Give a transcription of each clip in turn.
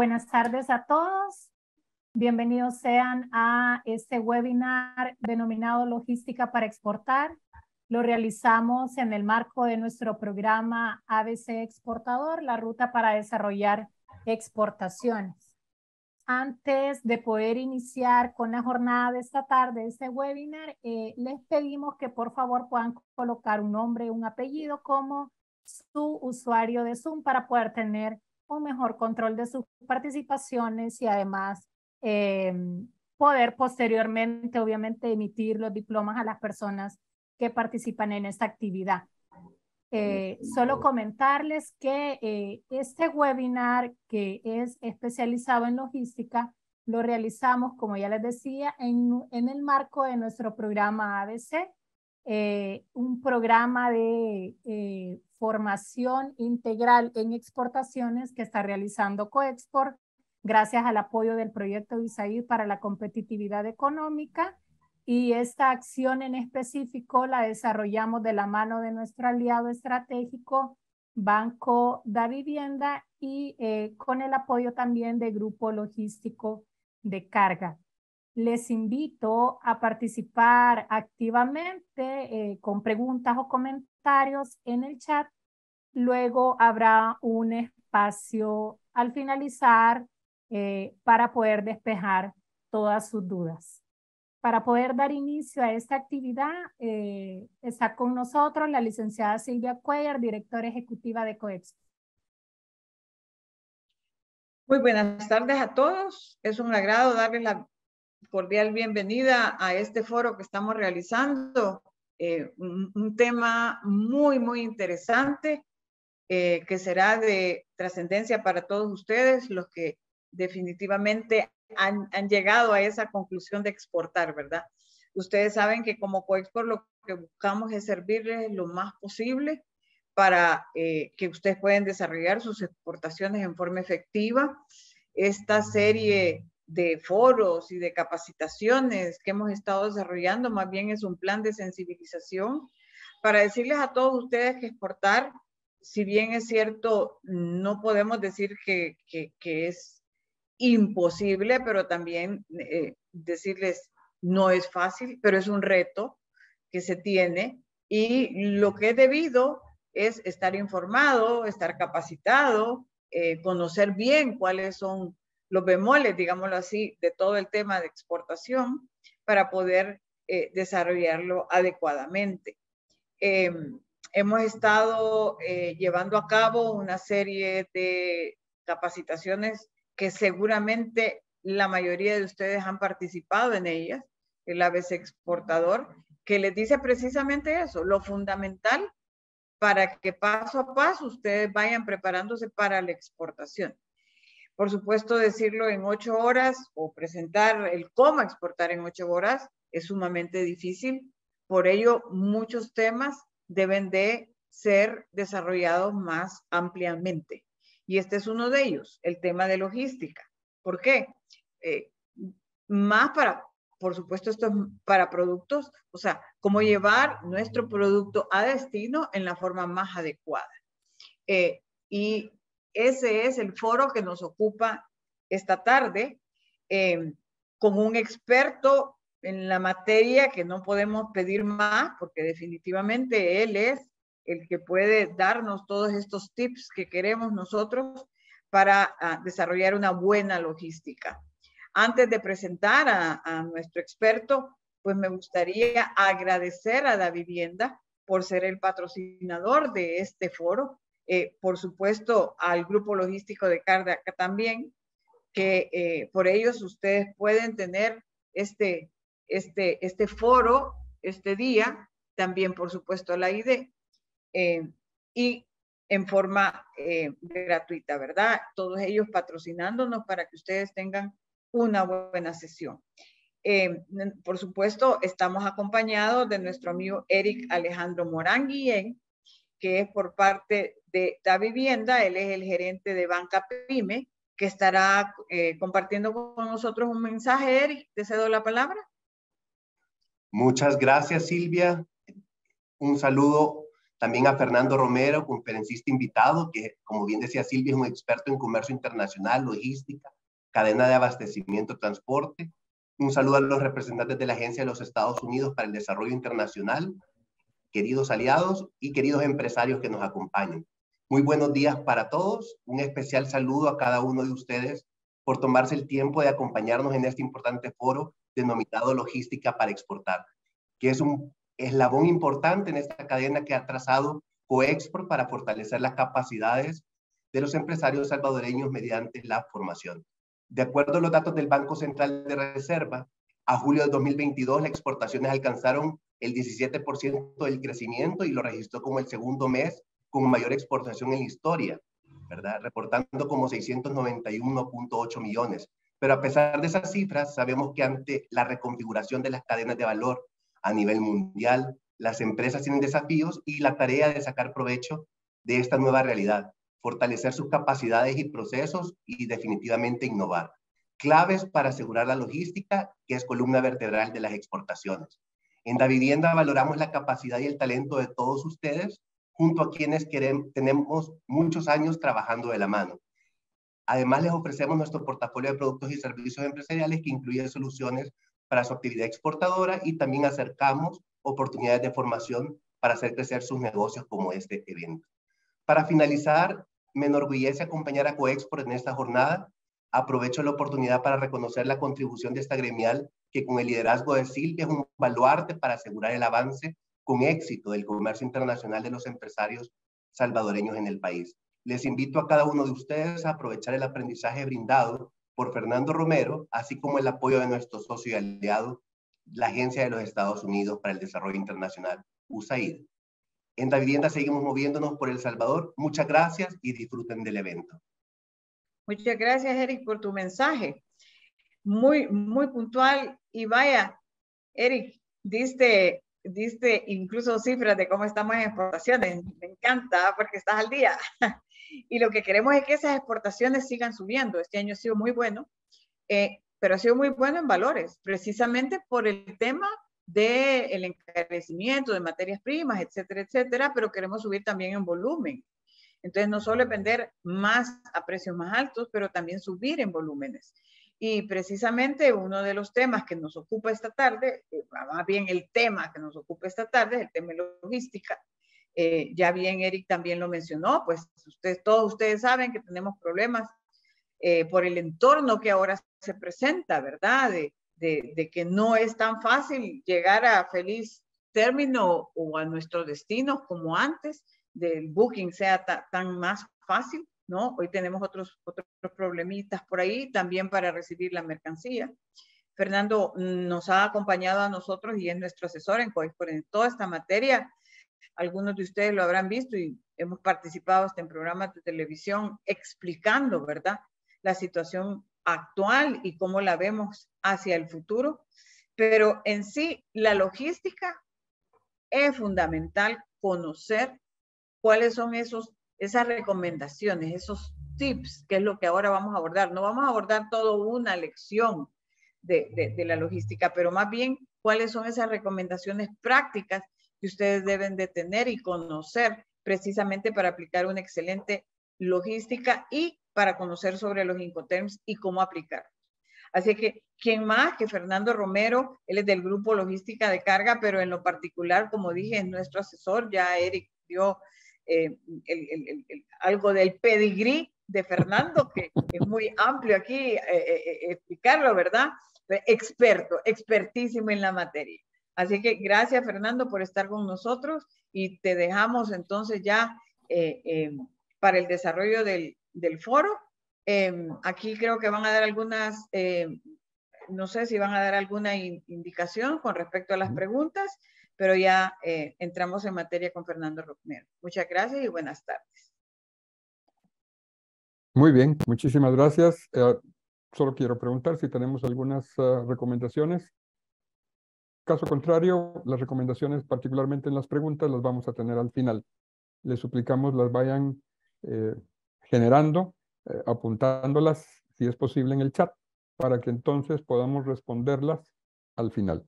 Buenas tardes a todos. Bienvenidos sean a este webinar denominado Logística para Exportar. Lo realizamos en el marco de nuestro programa ABC Exportador, la ruta para desarrollar exportaciones. Antes de poder iniciar con la jornada de esta tarde, este webinar, eh, les pedimos que por favor puedan colocar un nombre, un apellido como su usuario de Zoom para poder tener un mejor control de sus participaciones y además eh, poder posteriormente, obviamente, emitir los diplomas a las personas que participan en esta actividad. Eh, solo comentarles que eh, este webinar que es especializado en logística lo realizamos, como ya les decía, en, en el marco de nuestro programa ABC, un programa de formación integral en exportaciones que está realizando Coexport gracias al apoyo del proyecto USAID para la competitividad económica. Y esta acción en específico la desarrollamos de la mano de nuestro aliado estratégico, Banco da Vivienda, y eh, con el apoyo también del Grupo Logístico de Carga. Les invito a participar activamente eh, con preguntas o comentarios en el chat. Luego habrá un espacio al finalizar eh, para poder despejar todas sus dudas. Para poder dar inicio a esta actividad, eh, está con nosotros la licenciada Silvia Cuellar, directora ejecutiva de COEX. Muy buenas tardes a todos. Es un agrado darles la cordial bienvenida a este foro que estamos realizando. Eh, un, tema muy, muy interesante eh, que será de trascendencia para todos ustedes, los que definitivamente han, llegado a esa conclusión de exportar, ¿verdad? Ustedes saben que como Coexport lo que buscamos es servirles lo más posible para eh, que ustedes puedan desarrollar sus exportaciones en forma efectiva. Esta serie de foros y de capacitaciones que hemos estado desarrollando, más bien es un plan de sensibilización para decirles a todos ustedes que exportar, si bien es cierto, no podemos decir que, que, es imposible, pero también eh, decirles no es fácil, pero es un reto que se tiene y lo que es debido es estar informado, estar capacitado, eh, conocer bien cuáles son los bemoles, digámoslo así, de todo el tema de exportación para poder eh, desarrollarlo adecuadamente. Em, hemos estado eh, llevando a cabo una serie de capacitaciones que seguramente la mayoría de ustedes han participado en ellas, el ABC Exportador, que les dice precisamente eso, lo fundamental para que paso a paso ustedes vayan preparándose para la exportación. Por supuesto, decirlo en ocho horas o presentar el cómo exportar en ocho horas es sumamente difícil. Por ello, muchos temas deben de ser desarrollados más ampliamente. Y este es uno de ellos, el tema de logística. ¿Por qué? Eh, más para, por supuesto, esto es para productos, o sea, cómo llevar nuestro producto a destino en la forma más adecuada. Eh, y ese es el foro que nos ocupa esta tarde eh, con un experto en la materia que no podemos pedir más porque definitivamente él es el que puede darnos todos estos tips que queremos nosotros para ah, desarrollar una buena logística. Antes de presentar a, a, nuestro experto, pues me gustaría agradecer a la vivienda por ser el patrocinador de este foro eh, por supuesto, al grupo logístico de Carga también, que eh, por ellos ustedes pueden tener este, este, este foro este día, también por supuesto la ID, eh, y en forma gratuita, ¿verdad? Todos ellos patrocinándonos para que ustedes tengan una buena sesión. por supuesto, estamos acompañados de nuestro amigo Eric Alejandro Morán Guillén, que es por parte de Da Vivienda. Él es el gerente de Banca Pyme, que estará eh, compartiendo con nosotros un mensaje. Eric, te cedo la palabra. Muchas gracias, Silvia. Un saludo También a Fernando Romero, conferencista invitado, que como bien decía Silvia, es un experto en comercio internacional, logística, cadena de abastecimiento, transporte. Un saludo a los representantes de la Agencia de los Estados Unidos para el Desarrollo Internacional, queridos aliados y queridos empresarios que nos acompañan. Muy buenos días para todos. Un especial saludo a cada uno de ustedes por tomarse el tiempo de acompañarnos en este importante foro denominado Logística para Exportar, que es un eslabón importante en esta cadena que ha trazado Coexport para fortalecer las capacidades de los empresarios salvadoreños mediante la formación. De acuerdo a los datos del Banco Central de Reserva, a julio de 2022 las exportaciones alcanzaron el 17% del crecimiento y lo registró como el segundo mes con mayor exportación en la historia, ¿verdad? Reportando como 691.8 millones. Pero a pesar de esas cifras, sabemos que ante la reconfiguración de las cadenas de valor a nivel mundial, las empresas tienen desafíos y la tarea de sacar provecho de esta nueva realidad fortalecer sus capacidades y procesos y definitivamente innovar. Claves para asegurar la logística, que es columna vertebral de las exportaciones. En la vivienda valoramos la capacidad y el talento de todos ustedes, junto a quienes queremos, tenemos muchos años trabajando de la mano. Además, les ofrecemos nuestro portafolio de productos y servicios empresariales que incluye soluciones para su actividad exportadora y también acercamos oportunidades de formación para hacer crecer sus negocios como este evento. Para finalizar, me enorgullece acompañar a Coexport en esta jornada. Aprovecho la oportunidad para reconocer la contribución de esta gremial que con el liderazgo de Silvia es un baluarte para asegurar el avance con éxito del comercio internacional de los empresarios salvadoreños en el país. Les invito a cada uno de ustedes a aprovechar el aprendizaje brindado por Fernando Romero, así como el apoyo de nuestro socio y aliado, la Agencia de los Estados Unidos para el Desarrollo Internacional, USAID. En la vivienda seguimos moviéndonos por El Salvador. Muchas gracias y disfruten del evento. Muchas gracias, Eric, por tu mensaje. Muy, muy puntual. Y vaya, Eric, diste, diste incluso cifras de cómo estamos en exportaciones. Me encanta porque estás al día. Y lo que queremos es que esas exportaciones sigan subiendo. Este año ha sido muy bueno, eh, pero ha sido muy bueno en valores, precisamente por el tema del encarecimiento de materias primas, etcétera, etcétera, pero queremos subir también en volumen. Entonces, no solo vender más a precios más altos, pero también subir en volúmenes. Y precisamente uno de los temas que nos ocupa esta tarde, eh, más bien el tema que nos ocupa esta tarde, es el tema de logística. Eh, ya bien Eric también lo mencionó, pues ustedes, todos ustedes saben que tenemos problemas eh, por el entorno que ahora se presenta, ¿verdad? De, de, que no es tan fácil llegar a feliz término o a nuestro destino como antes, del booking sea tan más fácil, ¿no? Hoy tenemos otros, otros problemitas por ahí también para recibir la mercancía. Fernando nos ha acompañado a nosotros y es nuestro asesor en en toda esta materia. Algunos de ustedes lo habrán visto y hemos participado hasta en programas de televisión explicando, ¿verdad? La situación actual y cómo la vemos hacia el futuro, pero en sí la logística es fundamental conocer cuáles son esos, esas recomendaciones, esos tips, que es lo que ahora vamos a abordar. No vamos a abordar toda una lección de, de la logística, pero más bien cuáles son esas recomendaciones prácticas que ustedes deben de tener y conocer precisamente para aplicar una excelente logística y para conocer sobre los Incoterms y cómo aplicarlos. Así que, ¿quién más que Fernando Romero? Él es del grupo Logística de Carga, pero en lo particular, como dije, es nuestro asesor. Ya Eric dio eh, algo del pedigrí de Fernando, que es muy amplio aquí eh, eh, explicarlo, ¿verdad? Experto, expertísimo en la materia. Así que gracias, Fernando, por estar con nosotros y te dejamos entonces ya para el desarrollo del, del foro. Em, aquí creo que van a dar algunas, em, no sé si van a dar alguna indicación con respecto a las preguntas, pero ya eh, entramos en materia con Fernando Romero. Muchas gracias y buenas tardes. Muy bien, muchísimas gracias. Eh, solo quiero preguntar si tenemos algunas uh, recomendaciones. Caso contrario, las recomendaciones, particularmente en las preguntas, las vamos a tener al final. Les suplicamos las vayan eh, generando, eh, apuntándolas, si es posible, en el chat, para que entonces podamos responderlas al final.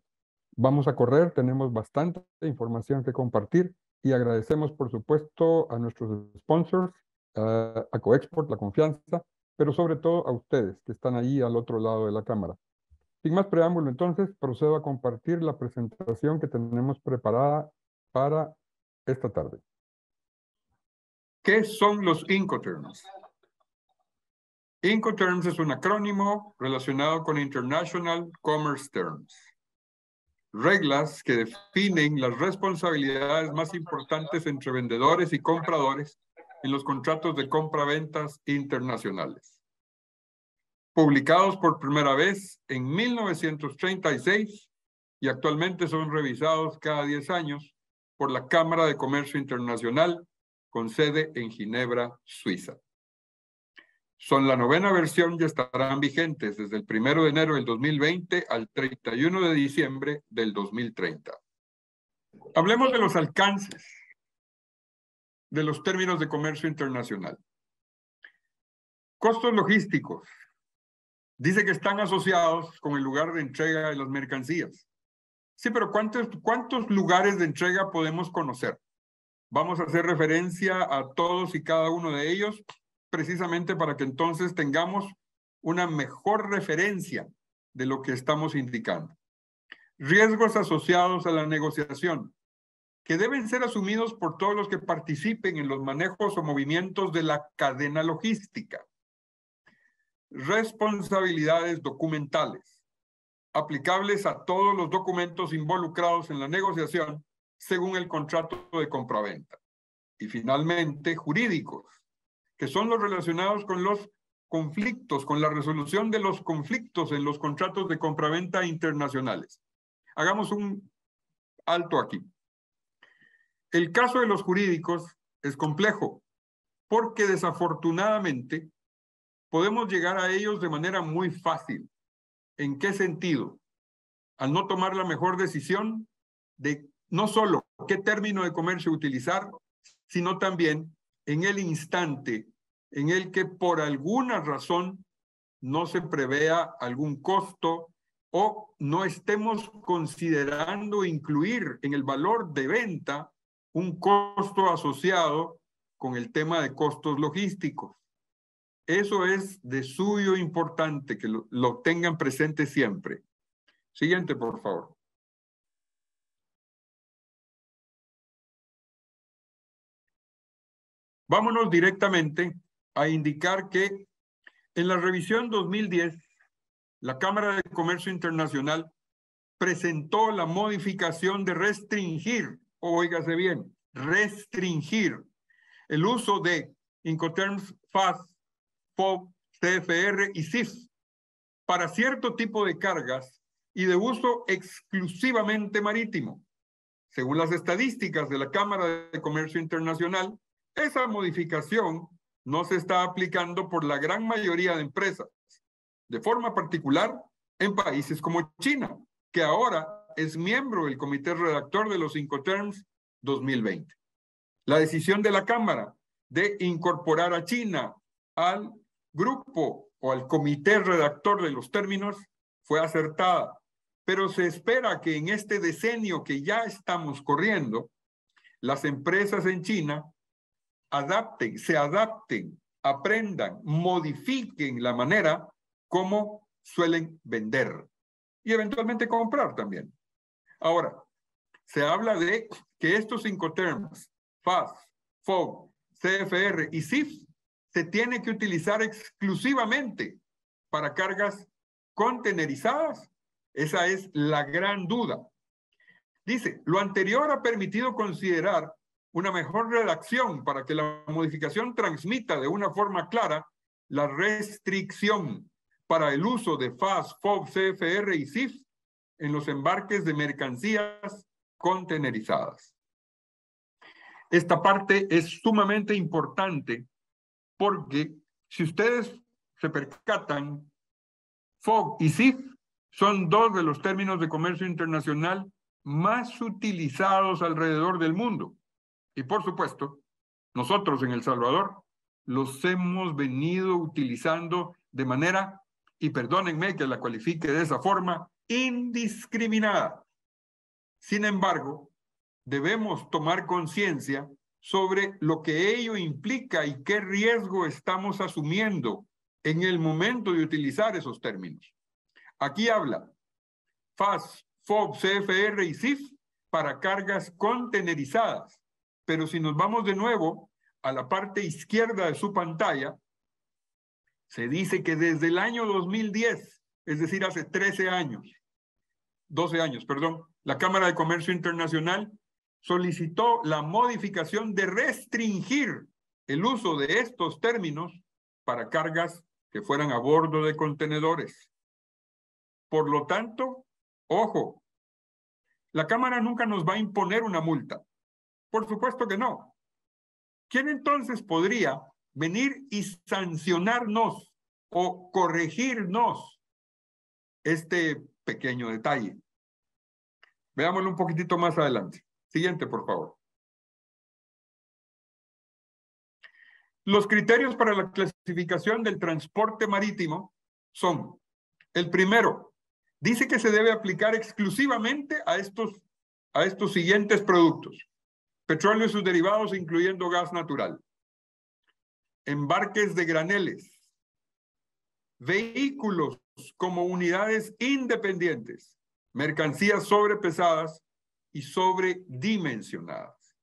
Vamos a correr, tenemos bastante información que compartir. y agradecemos, por supuesto, a nuestros sponsors, a Coexport, la confianza, pero sobre todo a ustedes que están ahí al otro lado de la cámara. Sin más preámbulo, entonces, procedo a compartir la presentación que tenemos preparada para esta tarde. ¿Qué son los Incoterms? Incoterms es un acrónimo relacionado con International Commerce Terms. Reglas que definen las responsabilidades más importantes entre vendedores y compradores en los contratos de compra-ventas internacionales. Publicados por primera vez en 1936 y actualmente son revisados cada 10 años por la Cámara de Comercio Internacional con sede en Ginebra, Suiza son la novena versión y estarán vigentes desde el primero de enero del 2020 al 31 de diciembre del 2030. Hablemos de los alcances de los términos de comercio internacional. Costos logísticos. Dice que están asociados con el lugar de entrega de las mercancías. Sí, pero ¿cuántos, cuántos lugares de entrega podemos conocer? Vamos a hacer referencia a todos y cada uno de ellos precisamente para que entonces tengamos una mejor referencia de lo que estamos indicando. Riesgos asociados a la negociación, que deben ser asumidos por todos los que participen en los manejos o movimientos de la cadena logística. Responsabilidades documentales, aplicables a todos los documentos involucrados en la negociación según el contrato de compraventa. Y finalmente, jurídicos, que son los relacionados con los conflictos, con la resolución de los conflictos en los contratos de compraventa internacionales. Hagamos un alto aquí. El caso de los jurídicos es complejo porque desafortunadamente podemos llegar a ellos de manera muy fácil. ¿En qué sentido? Al no tomar la mejor decisión de no solo qué término de comercio utilizar, sino también en el instante en el que por alguna razón no se prevea algún costo o no estemos considerando incluir en el valor de venta un costo asociado con el tema de costos logísticos. Eso es de suyo importante que lo, tengan presente siempre. Siguiente, por favor. Vámonos directamente a indicar que en la revisión 2010, la Cámara de Comercio Internacional presentó la modificación de restringir, oígase bien, restringir el uso de Incoterms FAS, FOB, CFR y CIF para cierto tipo de cargas y de uso exclusivamente marítimo. Según las estadísticas de la Cámara de Comercio Internacional, esa modificación no se está aplicando por la gran mayoría de empresas, de forma particular en países como China, que ahora es miembro del comité redactor de los Incoterms 2020. La decisión de la Cámara de incorporar a China al grupo o al comité redactor de los términos fue acertada, pero se espera que en este decenio que ya estamos corriendo, las empresas en China adapten, se adapten, aprendan, modifiquen la manera como suelen vender y eventualmente comprar también. Ahora, se habla de que estos cinco términos, FAS, FOB, CFR y CIF, se tiene que utilizar exclusivamente para cargas contenerizadas. Esa es la gran duda. Dice, lo anterior ha permitido considerar una mejor redacción para que la modificación transmita de una forma clara la restricción para el uso de FAS, FOB, CFR y CIF en los embarques de mercancías contenerizadas. Esta parte es sumamente importante porque si ustedes se percatan, FOB y CIF son dos de los términos de comercio internacional más utilizados alrededor del mundo. Y por supuesto, nosotros en El Salvador los hemos venido utilizando de manera, y perdónenme que la cualifique de esa forma, indiscriminada. Sin embargo, debemos tomar conciencia sobre lo que ello implica y qué riesgo estamos asumiendo en el momento de utilizar esos términos. Aquí habla FAS, FOB, CFR y CIF para cargas contenerizadas. Pero si nos vamos de nuevo a la parte izquierda de su pantalla, se dice que desde el año 2010, es decir, hace 13 años, 12 años, perdón, la Cámara de Comercio Internacional solicitó la modificación de restringir el uso de estos términos para cargas que fueran a bordo de contenedores. Por lo tanto, ojo, la Cámara nunca nos va a imponer una multa. Por supuesto que no. ¿Quién entonces podría venir y sancionarnos o corregirnos este pequeño detalle? Veámoslo un poquitito más adelante. Siguiente, por favor. Los criterios para la clasificación del transporte marítimo son, el primero, dice que se debe aplicar exclusivamente a estos, a estos siguientes productos. Petróleo y sus derivados, incluyendo gas natural. Embarques de graneles. Vehículos como unidades independientes. Mercancías sobrepesadas y sobredimensionadas.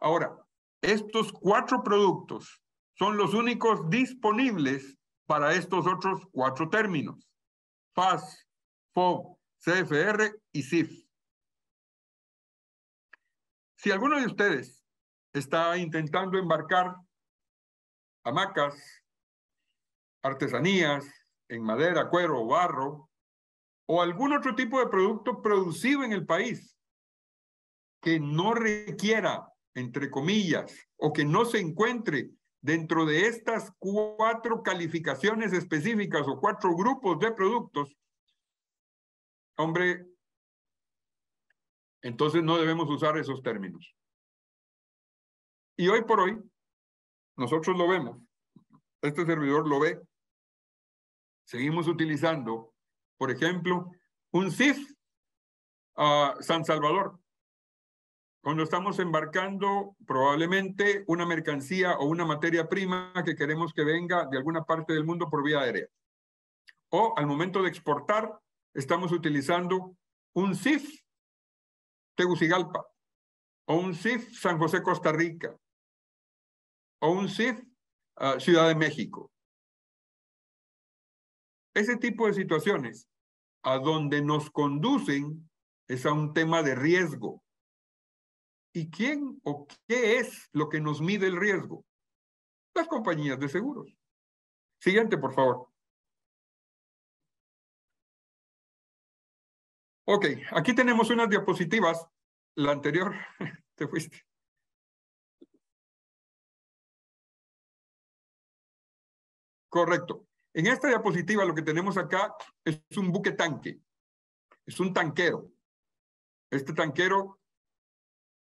Ahora, estos cuatro productos son los únicos disponibles para estos otros cuatro términos. FAS, FOB, CFR y CIF. Si alguno de ustedes está intentando embarcar hamacas, artesanías en madera, cuero o barro, o algún otro tipo de producto producido en el país que no requiera, entre comillas, o que no se encuentre dentro de estas cuatro calificaciones específicas o cuatro grupos de productos, hombre, entonces no debemos usar esos términos. Y hoy por hoy, nosotros lo vemos, este servidor lo ve, seguimos utilizando, por ejemplo, un CIF a San Salvador, cuando estamos embarcando probablemente una mercancía o una materia prima que queremos que venga de alguna parte del mundo por vía aérea. O al momento de exportar, estamos utilizando un CIF Tegucigalpa, o un CIF San José, Costa Rica, o un CIF ah, Ciudad de México. Ese tipo de situaciones a donde nos conducen es a un tema de riesgo, ¿Y quién o qué es lo que nos mide el riesgo? Las compañías de seguros. Siguiente, por favor. Ok, aquí tenemos unas diapositivas. La anterior, te fuiste. Correcto. En esta diapositiva lo que tenemos acá es un buque tanque. Es un tanquero. Este tanquero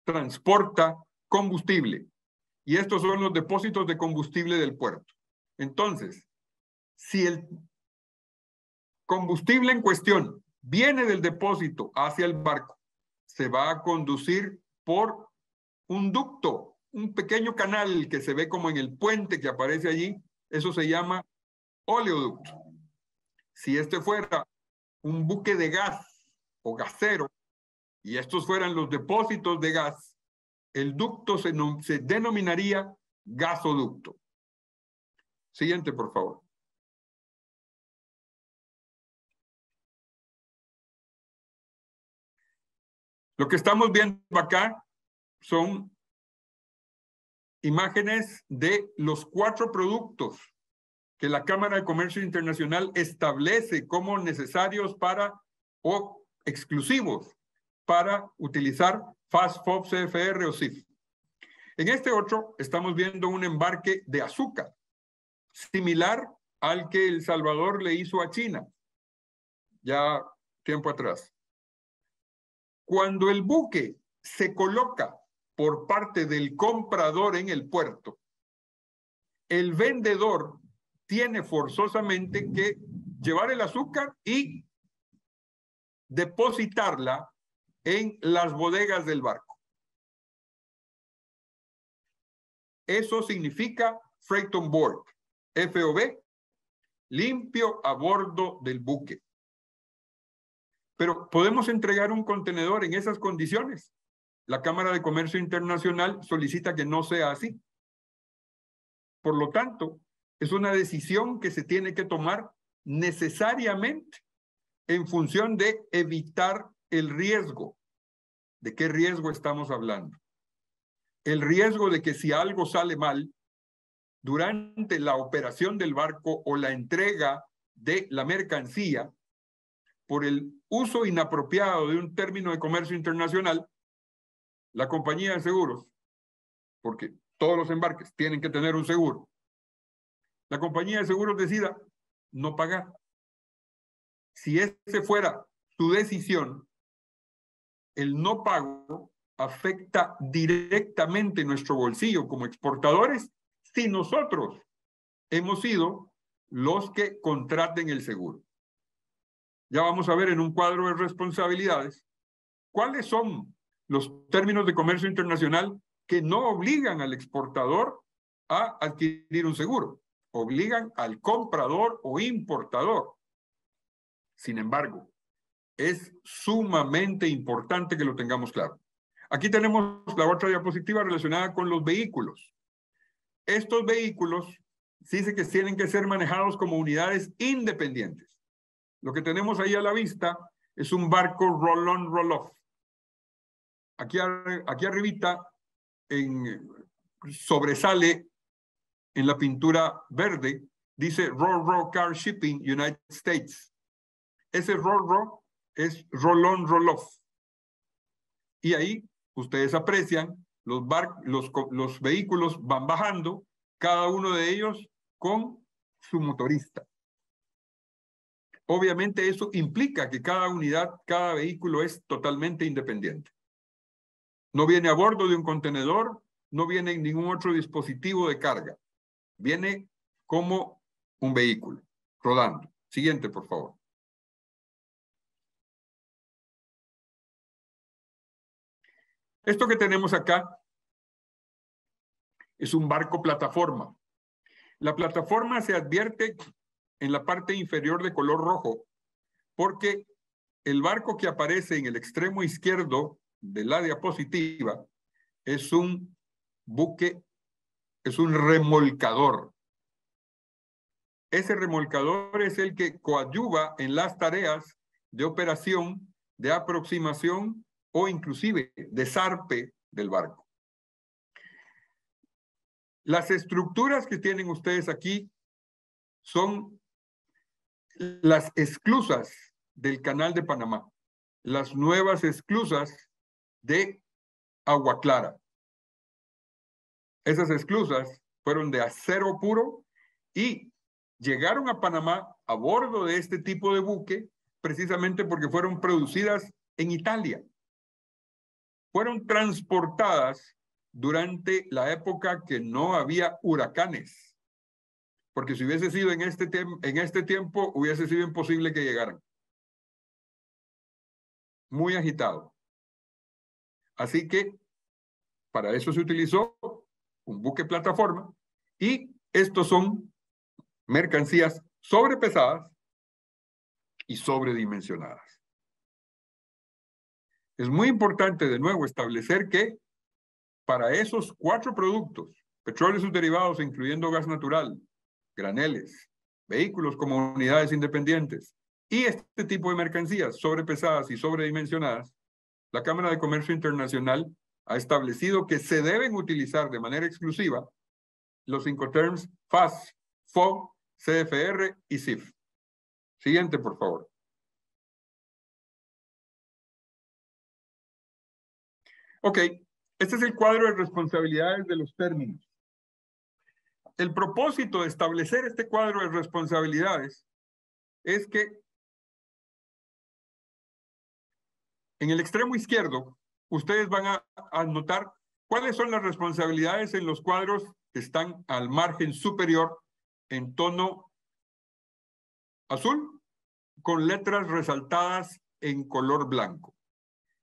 transporta combustible. Y estos son los depósitos de combustible del puerto. Entonces, si el combustible en cuestión viene del depósito hacia el barco, se va a conducir por un ducto, un pequeño canal que se ve como en el puente que aparece allí. Eso se llama oleoducto. Si este fuera un buque de gas o gasero, y estos fueran los depósitos de gas, el ducto se, denominaría gasoducto. Siguiente, por favor. Lo que estamos viendo acá son imágenes de los cuatro productos que la Cámara de Comercio Internacional establece como necesarios para o exclusivos para utilizar FASFOB, CFR o CIF. En este otro estamos viendo un embarque de azúcar, similar al que El Salvador le hizo a China, ya tiempo atrás. Cuando el buque se coloca por parte del comprador en el puerto, el vendedor tiene forzosamente que llevar el azúcar y depositarla en las bodegas del barco. Eso significa freight on board, FOB, limpio a bordo del buque. Pero podemos entregar un contenedor en esas condiciones. La Cámara de Comercio Internacional solicita que no sea así. Por lo tanto, es una decisión que se tiene que tomar necesariamente en función de evitar el riesgo. ¿De qué riesgo estamos hablando? El riesgo de que si algo sale mal durante la operación del barco o la entrega de la mercancía, por el uso inapropiado de un término de comercio internacional, la compañía de seguros, porque todos los embarques tienen que tener un seguro, la compañía de seguros decida no pagar. Si ese fuera su decisión, el no pago afecta directamente nuestro bolsillo como exportadores si nosotros hemos sido los que contraten el seguro. Ya vamos a ver en un cuadro de responsabilidades cuáles son los términos de comercio internacional que no obligan al exportador a adquirir un seguro, obligan al comprador o importador. Sin embargo, es sumamente importante que lo tengamos claro. Aquí tenemos la otra diapositiva relacionada con los vehículos. Estos vehículos dice que tienen que ser manejados como unidades independientes. Lo que tenemos ahí a la vista es un barco roll-on. Aquí, aquí arribita en, sobresale en la pintura verde, dice Roll-Roll Car Shipping United States. Ese roll-roll es roll-on, roll-off. Y ahí ustedes aprecian los, los vehículos van bajando, cada uno de ellos con su motorista. Obviamente eso implica que cada unidad, cada vehículo es totalmente independiente. No viene a bordo de un contenedor, no viene en ningún otro dispositivo de carga. Viene como un vehículo, rodando. Siguiente, por favor. Esto que tenemos acá es un barco plataforma. La plataforma se advierte en la parte inferior de color rojo, porque el barco que aparece en el extremo izquierdo de la diapositiva es un buque, es un remolcador. Ese remolcador es el que coadyuva en las tareas de operación, de aproximación o inclusive de zarpe del barco. Las estructuras que tienen ustedes aquí son las esclusas del canal de Panamá, las nuevas esclusas de Agua Clara. Esas esclusas fueron de acero puro y llegaron a Panamá a bordo de este tipo de buque precisamente porque fueron producidas en Italia. Fueron transportadas durante la época que no había huracanes porque si hubiese sido en este, en este tiempo, hubiese sido imposible que llegaran. Muy agitado. Así que para eso se utilizó un buque plataforma y estos son mercancías sobrepesadas y sobredimensionadas. Es muy importante de nuevo establecer que para esos cuatro productos, petróleo y sus derivados, incluyendo gas natural, graneles, vehículos como unidades independientes y este tipo de mercancías sobrepesadas y sobredimensionadas, la Cámara de Comercio Internacional ha establecido que se deben utilizar de manera exclusiva los cinco terms FAS, FO, CFR y CIF. Siguiente, por favor. Ok, este es el cuadro de responsabilidades de los términos el propósito de establecer este cuadro de responsabilidades es que en el extremo izquierdo ustedes van a, anotar cuáles son las responsabilidades en los cuadros que están al margen superior en tono azul con letras resaltadas en color blanco.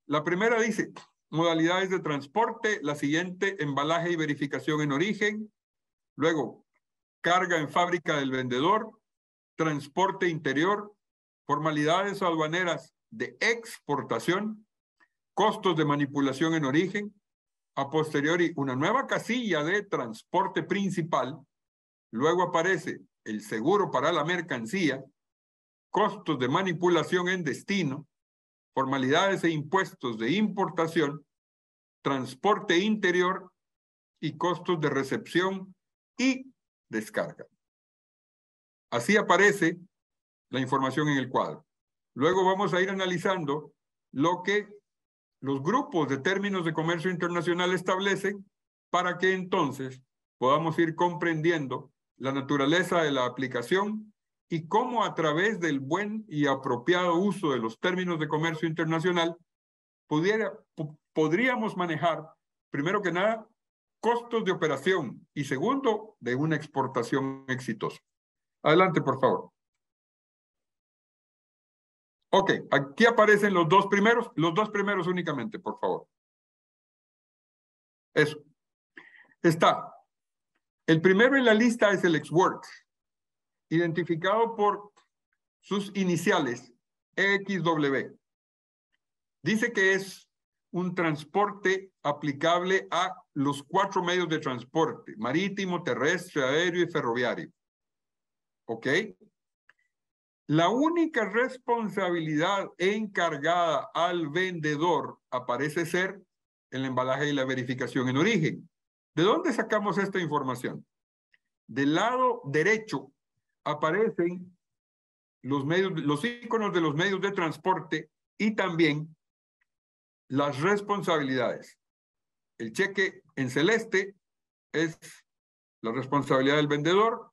La primera dice, modalidades de transporte, la siguiente, embalaje y verificación en origen, luego carga en fábrica del vendedor, transporte interior, formalidades aduaneras de exportación, costos de manipulación en origen, a posteriori una nueva casilla de transporte principal, luego aparece el seguro para la mercancía, costos de manipulación en destino, formalidades e impuestos de importación, transporte interior y costos de recepción y descarga. Así aparece la información en el cuadro. Luego vamos a ir analizando lo que los grupos de términos de comercio internacional establecen para que entonces podamos ir comprendiendo la naturaleza de la aplicación y cómo a través del buen y apropiado uso de los términos de comercio internacional pudiera, podríamos manejar, primero que nada, costos de operación y segundo, de una exportación exitosa. Adelante, por favor. Ok, aquí aparecen los dos primeros, los dos primeros únicamente, por favor. Eso. Está. El primero en la lista es el XWorks, identificado por sus iniciales, XW. Dice que es un transporte aplicable a los cuatro medios de transporte, marítimo, terrestre, aéreo y ferroviario. ¿Ok? La única responsabilidad encargada al vendedor aparece ser el embalaje y la verificación en origen. ¿De dónde sacamos esta información? Del lado derecho aparecen los medios, los iconos de los medios de transporte y también las responsabilidades. El cheque en celeste es la responsabilidad del vendedor,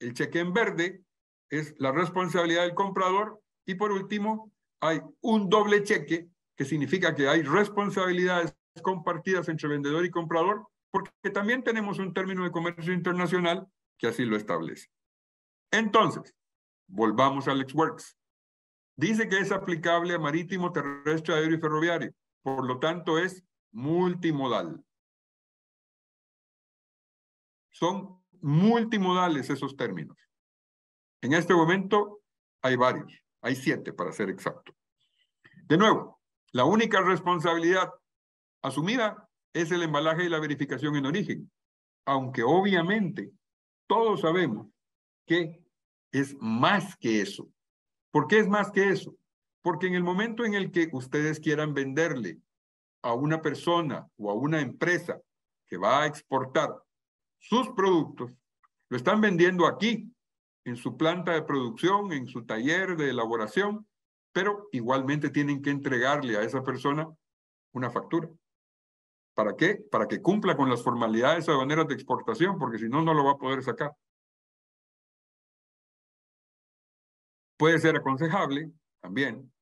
el cheque en verde es la responsabilidad del comprador y por último hay un doble cheque que significa que hay responsabilidades compartidas entre vendedor y comprador porque también tenemos un término de comercio internacional que así lo establece. Entonces, volvamos al XWorks. Dice que es aplicable a marítimo, terrestre, aéreo y ferroviario. Por lo tanto, es multimodal. Son multimodales esos términos. En este momento hay varios, hay siete para ser exacto. De nuevo, la única responsabilidad asumida es el embalaje y la verificación en origen, aunque obviamente todos sabemos que es más que eso. ¿Por qué es más que eso? Porque en el momento en el que ustedes quieran venderle a una persona o a una empresa que va a exportar sus productos, lo están vendiendo aquí en su planta de producción, en su taller de elaboración, pero igualmente tienen que entregarle a esa persona una factura. ¿Para qué? Para que cumpla con las formalidades aduaneras de exportación, porque si no, no lo va a poder sacar. Puede ser aconsejable también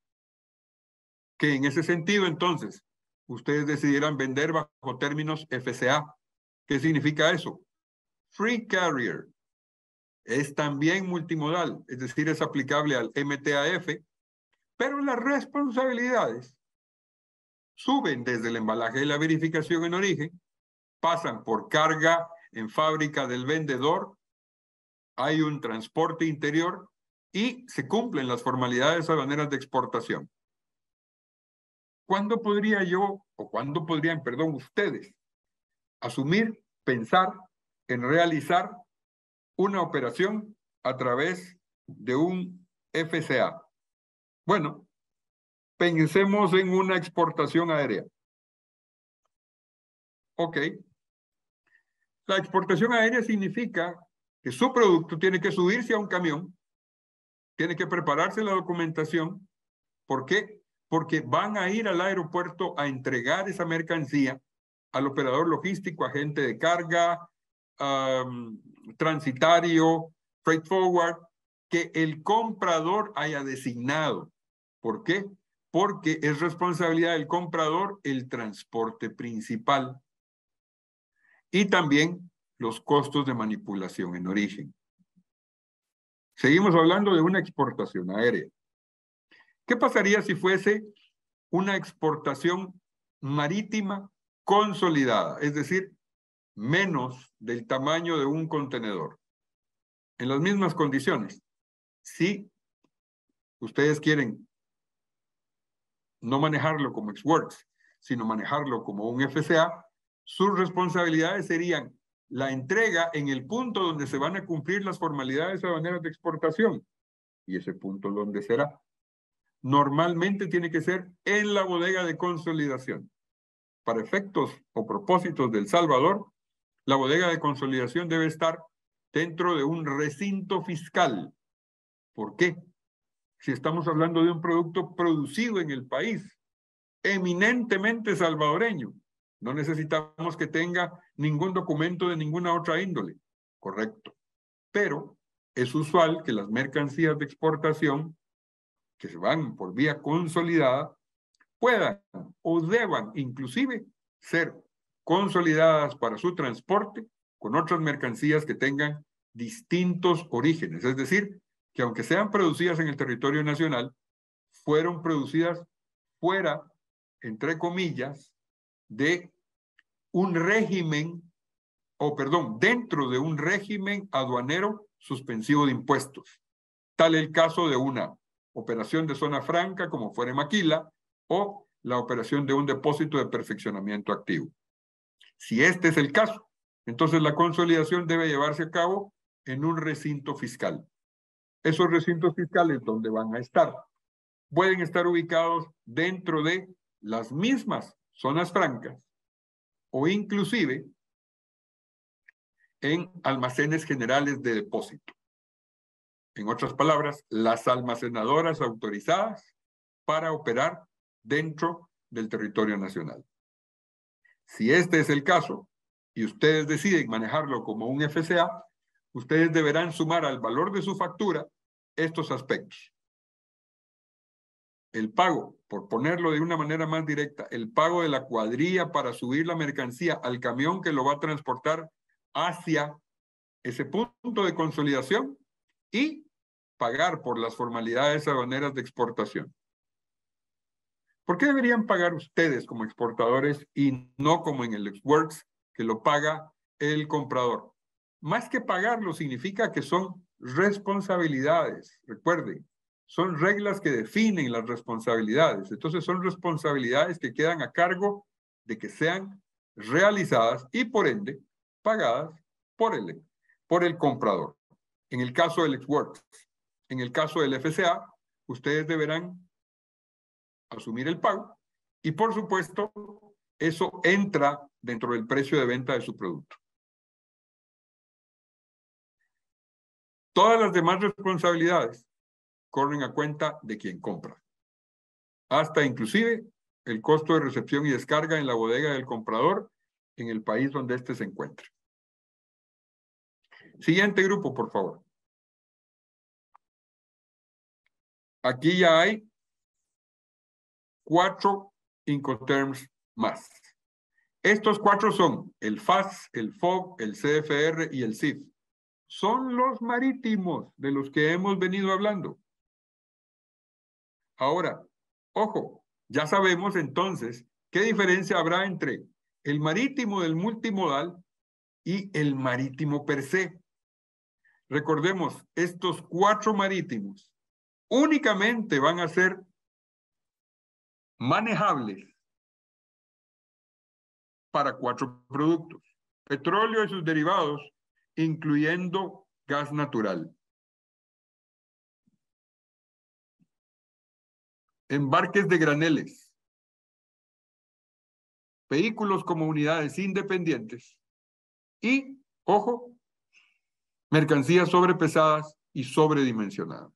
que en ese sentido, entonces, ustedes decidieran vender bajo términos FCA. ¿Qué significa eso? Free Carrier, es también multimodal, es decir, es aplicable al MTAF, pero las responsabilidades suben desde el embalaje y la verificación en origen, pasan por carga en fábrica del vendedor, hay un transporte interior y se cumplen las formalidades aduaneras de exportación. ¿Cuándo podría yo, o cuándo podrían, perdón, ustedes, asumir, pensar en realizar una operación a través de un FCA. Bueno, pensemos en una exportación aérea. Ok. La exportación aérea significa que su producto tiene que subirse a un camión, tiene que prepararse la documentación. ¿Por qué? Porque van a ir al aeropuerto a entregar esa mercancía al operador logístico, agente de carga, transitario, freight forward, que el comprador haya designado. ¿Por qué? Porque es responsabilidad del comprador el transporte principal y también los costos de manipulación en origen. Seguimos hablando de una exportación aérea. ¿Qué pasaría si fuese una exportación marítima consolidada, es decir, menos del tamaño de un contenedor. En las mismas condiciones. Si ustedes quieren no manejarlo como Xworks, sino manejarlo como un FCA, sus responsabilidades serían la entrega en el punto donde se van a cumplir las formalidades aduaneras de exportación. ¿Y ese punto dónde será? Normalmente tiene que ser en la bodega de consolidación. Para efectos o propósitos del Salvador, la bodega de consolidación debe estar dentro de un recinto fiscal. ¿Por qué? Si estamos hablando de un producto producido en el país, eminentemente salvadoreño, no necesitamos que tenga ningún documento de ninguna otra índole. Correcto. Pero es usual que las mercancías de exportación que se van por vía consolidada puedan o deban inclusive ser consolidadas para su transporte con otras mercancías que tengan distintos orígenes. Es decir, que aunque sean producidas en el territorio nacional, fueron producidas fuera, entre comillas, de un régimen, o perdón, dentro de un régimen aduanero suspensivo de impuestos. Tal el caso de una operación de zona franca como fuera Maquila o la operación de un depósito de perfeccionamiento activo. Si este es el caso, entonces la consolidación debe llevarse a cabo en un recinto fiscal. Esos recintos fiscales donde van a estar pueden estar ubicados dentro de las mismas zonas francas o inclusive en almacenes generales de depósito. En otras palabras, las almacenadoras autorizadas para operar dentro del territorio nacional. Si este es el caso y ustedes deciden manejarlo como un FCA, ustedes deberán sumar al valor de su factura estos aspectos. El pago, por ponerlo de una manera más directa, el pago de la cuadrilla para subir la mercancía al camión que lo va a transportar hacia ese punto de consolidación y pagar por las formalidades aduaneras de exportación. ¿Por qué deberían pagar ustedes como exportadores y no como en el Xworks que lo paga el comprador? Más que pagarlo significa que son responsabilidades. Recuerden, son reglas que definen las responsabilidades. Entonces son responsabilidades que quedan a cargo de que sean realizadas y por ende pagadas por el, por el comprador. En el caso del Xworks, en el caso del FCA, ustedes deberán asumir el pago y por supuesto eso entra dentro del precio de venta de su producto. Todas las demás responsabilidades corren a cuenta de quien compra. Hasta inclusive el costo de recepción y descarga en la bodega del comprador en el país donde éste se encuentre. Siguiente grupo, por favor. Aquí ya hay cuatro Incoterms más. Estos cuatro son el FAS, el FOB, el CFR y el CIF. Son los marítimos de los que hemos venido hablando. Ahora, ojo, ya sabemos entonces qué diferencia habrá entre el marítimo del multimodal y el marítimo per se. Recordemos, estos cuatro marítimos únicamente van a ser manejables para cuatro productos. Petróleo y sus derivados, incluyendo gas natural. Embarques de graneles. Vehículos como unidades independientes. Y, ojo, mercancías sobrepesadas y sobredimensionadas.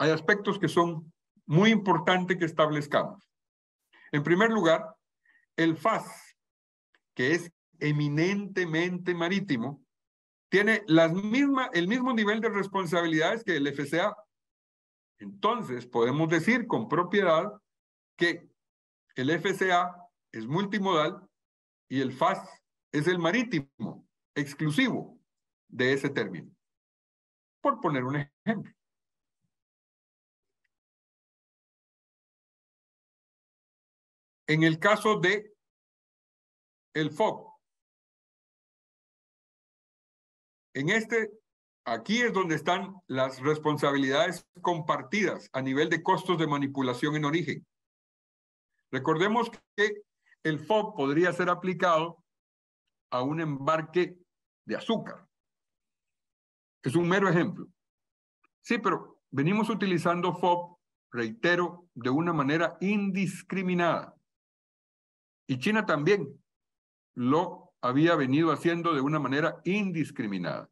Hay aspectos que son muy importantes que establezcamos. En primer lugar, el FAS, que es eminentemente marítimo, tiene las misma, el mismo nivel de responsabilidades que el FCA. Entonces, podemos decir con propiedad que el FCA es multimodal y el FAS es el marítimo exclusivo de ese término. Por poner un ejemplo. En el caso de el FOB, en este, aquí es donde están las responsabilidades compartidas a nivel de costos de manipulación en origen. Recordemos que el FOB podría ser aplicado a un embarque de azúcar. Es un mero ejemplo. Sí, pero venimos utilizando FOB, reitero, de una manera indiscriminada. Y China también lo había venido haciendo de una manera indiscriminada.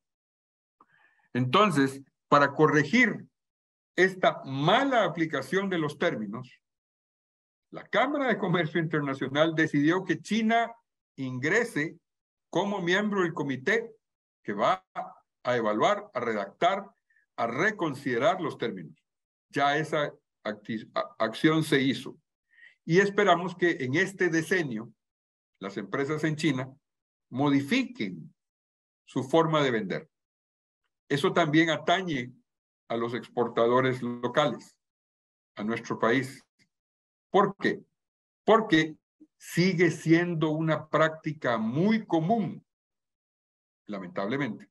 Entonces, para corregir esta mala aplicación de los términos, la Cámara de Comercio Internacional decidió que China ingrese como miembro del comité que va a evaluar, a redactar, a reconsiderar los términos. Ya esa acción se hizo. Y esperamos que en este decenio las empresas en China modifiquen su forma de vender. Eso también atañe a los exportadores locales, a nuestro país. ¿Por qué? Porque sigue siendo una práctica muy común, lamentablemente,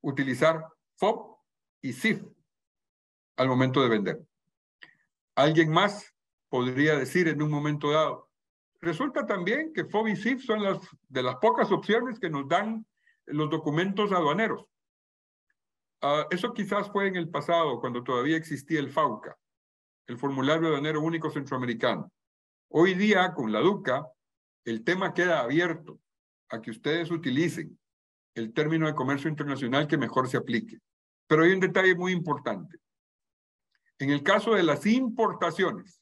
utilizar FOB y SIF al momento de vender. Alguien más podría decir en un momento dado, resulta también que FOB y SIF son las de las pocas opciones que nos dan los documentos aduaneros. Uh, eso quizás fue en el pasado, cuando todavía existía el FAUCA, el Formulario Aduanero Único Centroamericano. Hoy día, con la DUCA, el tema queda abierto a que ustedes utilicen el término de comercio internacional que mejor se aplique. Pero hay un detalle muy importante. En el caso de las importaciones,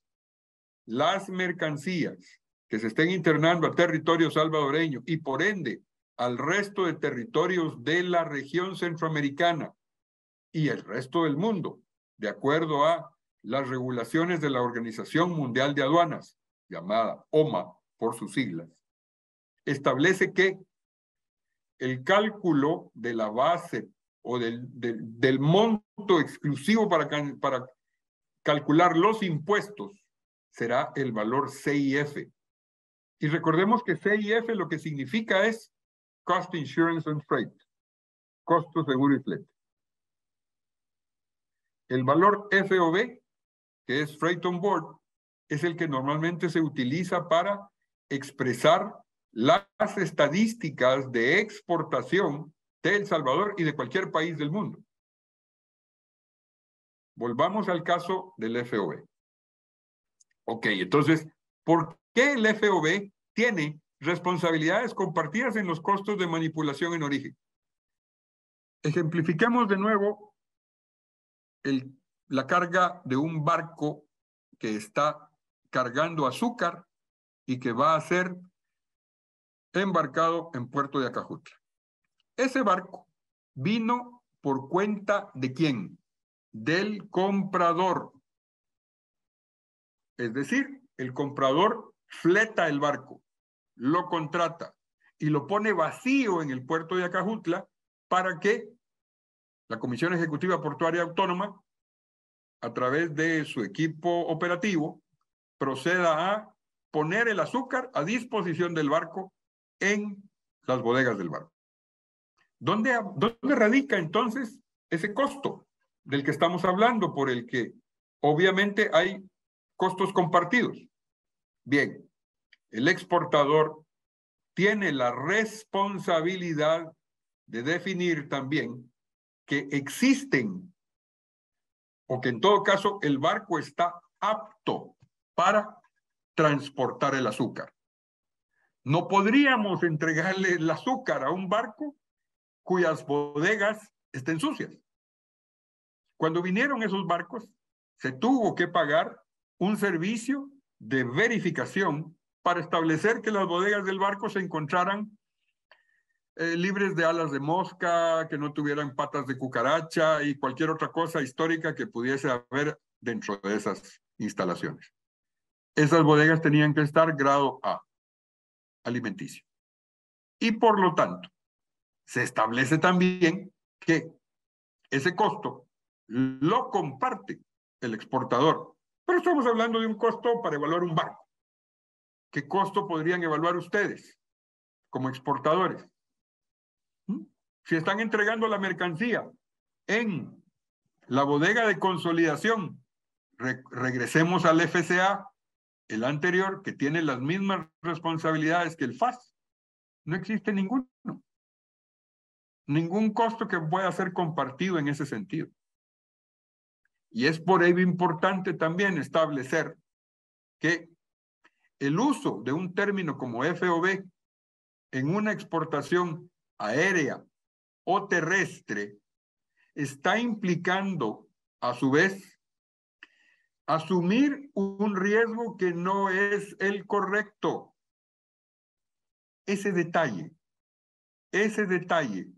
las mercancías que se estén internando a territorio salvadoreño y por ende al resto de territorios de la región centroamericana y el resto del mundo, de acuerdo a las regulaciones de la Organización Mundial de Aduanas, llamada OMA por sus siglas, establece que el cálculo de la base o del, del, monto exclusivo para, para calcular los impuestos será el valor CIF. Y recordemos que CIF lo que significa es Cost Insurance and Freight, costo seguro y flete. El valor FOB, que es Freight on Board, es el que normalmente se utiliza para expresar las estadísticas de exportación de El Salvador y de cualquier país del mundo. Volvamos al caso del FOB. Ok, entonces, ¿por qué el FOB tiene responsabilidades compartidas en los costos de manipulación en origen? Ejemplifiquemos de nuevo la carga de un barco que está cargando azúcar y que va a ser embarcado en Puerto de Acajutla. Ese barco vino por cuenta de quién? Del comprador. Es decir, el comprador fleta el barco, lo contrata y lo pone vacío en el puerto de Acajutla para que la Comisión Ejecutiva Portuaria Autónoma, a través de su equipo operativo, proceda a poner el azúcar a disposición del barco en las bodegas del barco. ¿Dónde, ¿Dónde radica entonces ese costo del que estamos hablando, por el que obviamente hay costos compartidos? Bien, el exportador tiene la responsabilidad de definir también que existen o que en todo caso el barco está apto para transportar el azúcar. No podríamos entregarle el azúcar a un barco cuyas bodegas estén sucias. Cuando vinieron esos barcos, se tuvo que pagar un servicio de verificación para establecer que las bodegas del barco se encontraran eh, libres de alas de mosca, que no tuvieran patas de cucaracha y cualquier otra cosa histórica que pudiese haber dentro de esas instalaciones esas bodegas tenían que estar grado A, alimenticio. Y por lo tanto, se establece también que ese costo lo comparte el exportador. Pero estamos hablando de un costo para evaluar un barco. ¿qué costo podrían evaluar ustedes como exportadores? ¿Mm? Si están entregando la mercancía en la bodega de consolidación, regresemos al FCA, el anterior, que tiene las mismas responsabilidades que el FAS. No existe ninguno. Ningún costo que pueda ser compartido en ese sentido. Y es por ello importante también establecer que el uso de un término como FOB en una exportación aérea o terrestre está implicando a su vez asumir un riesgo que no es el correcto. Ese detalle, ese detalle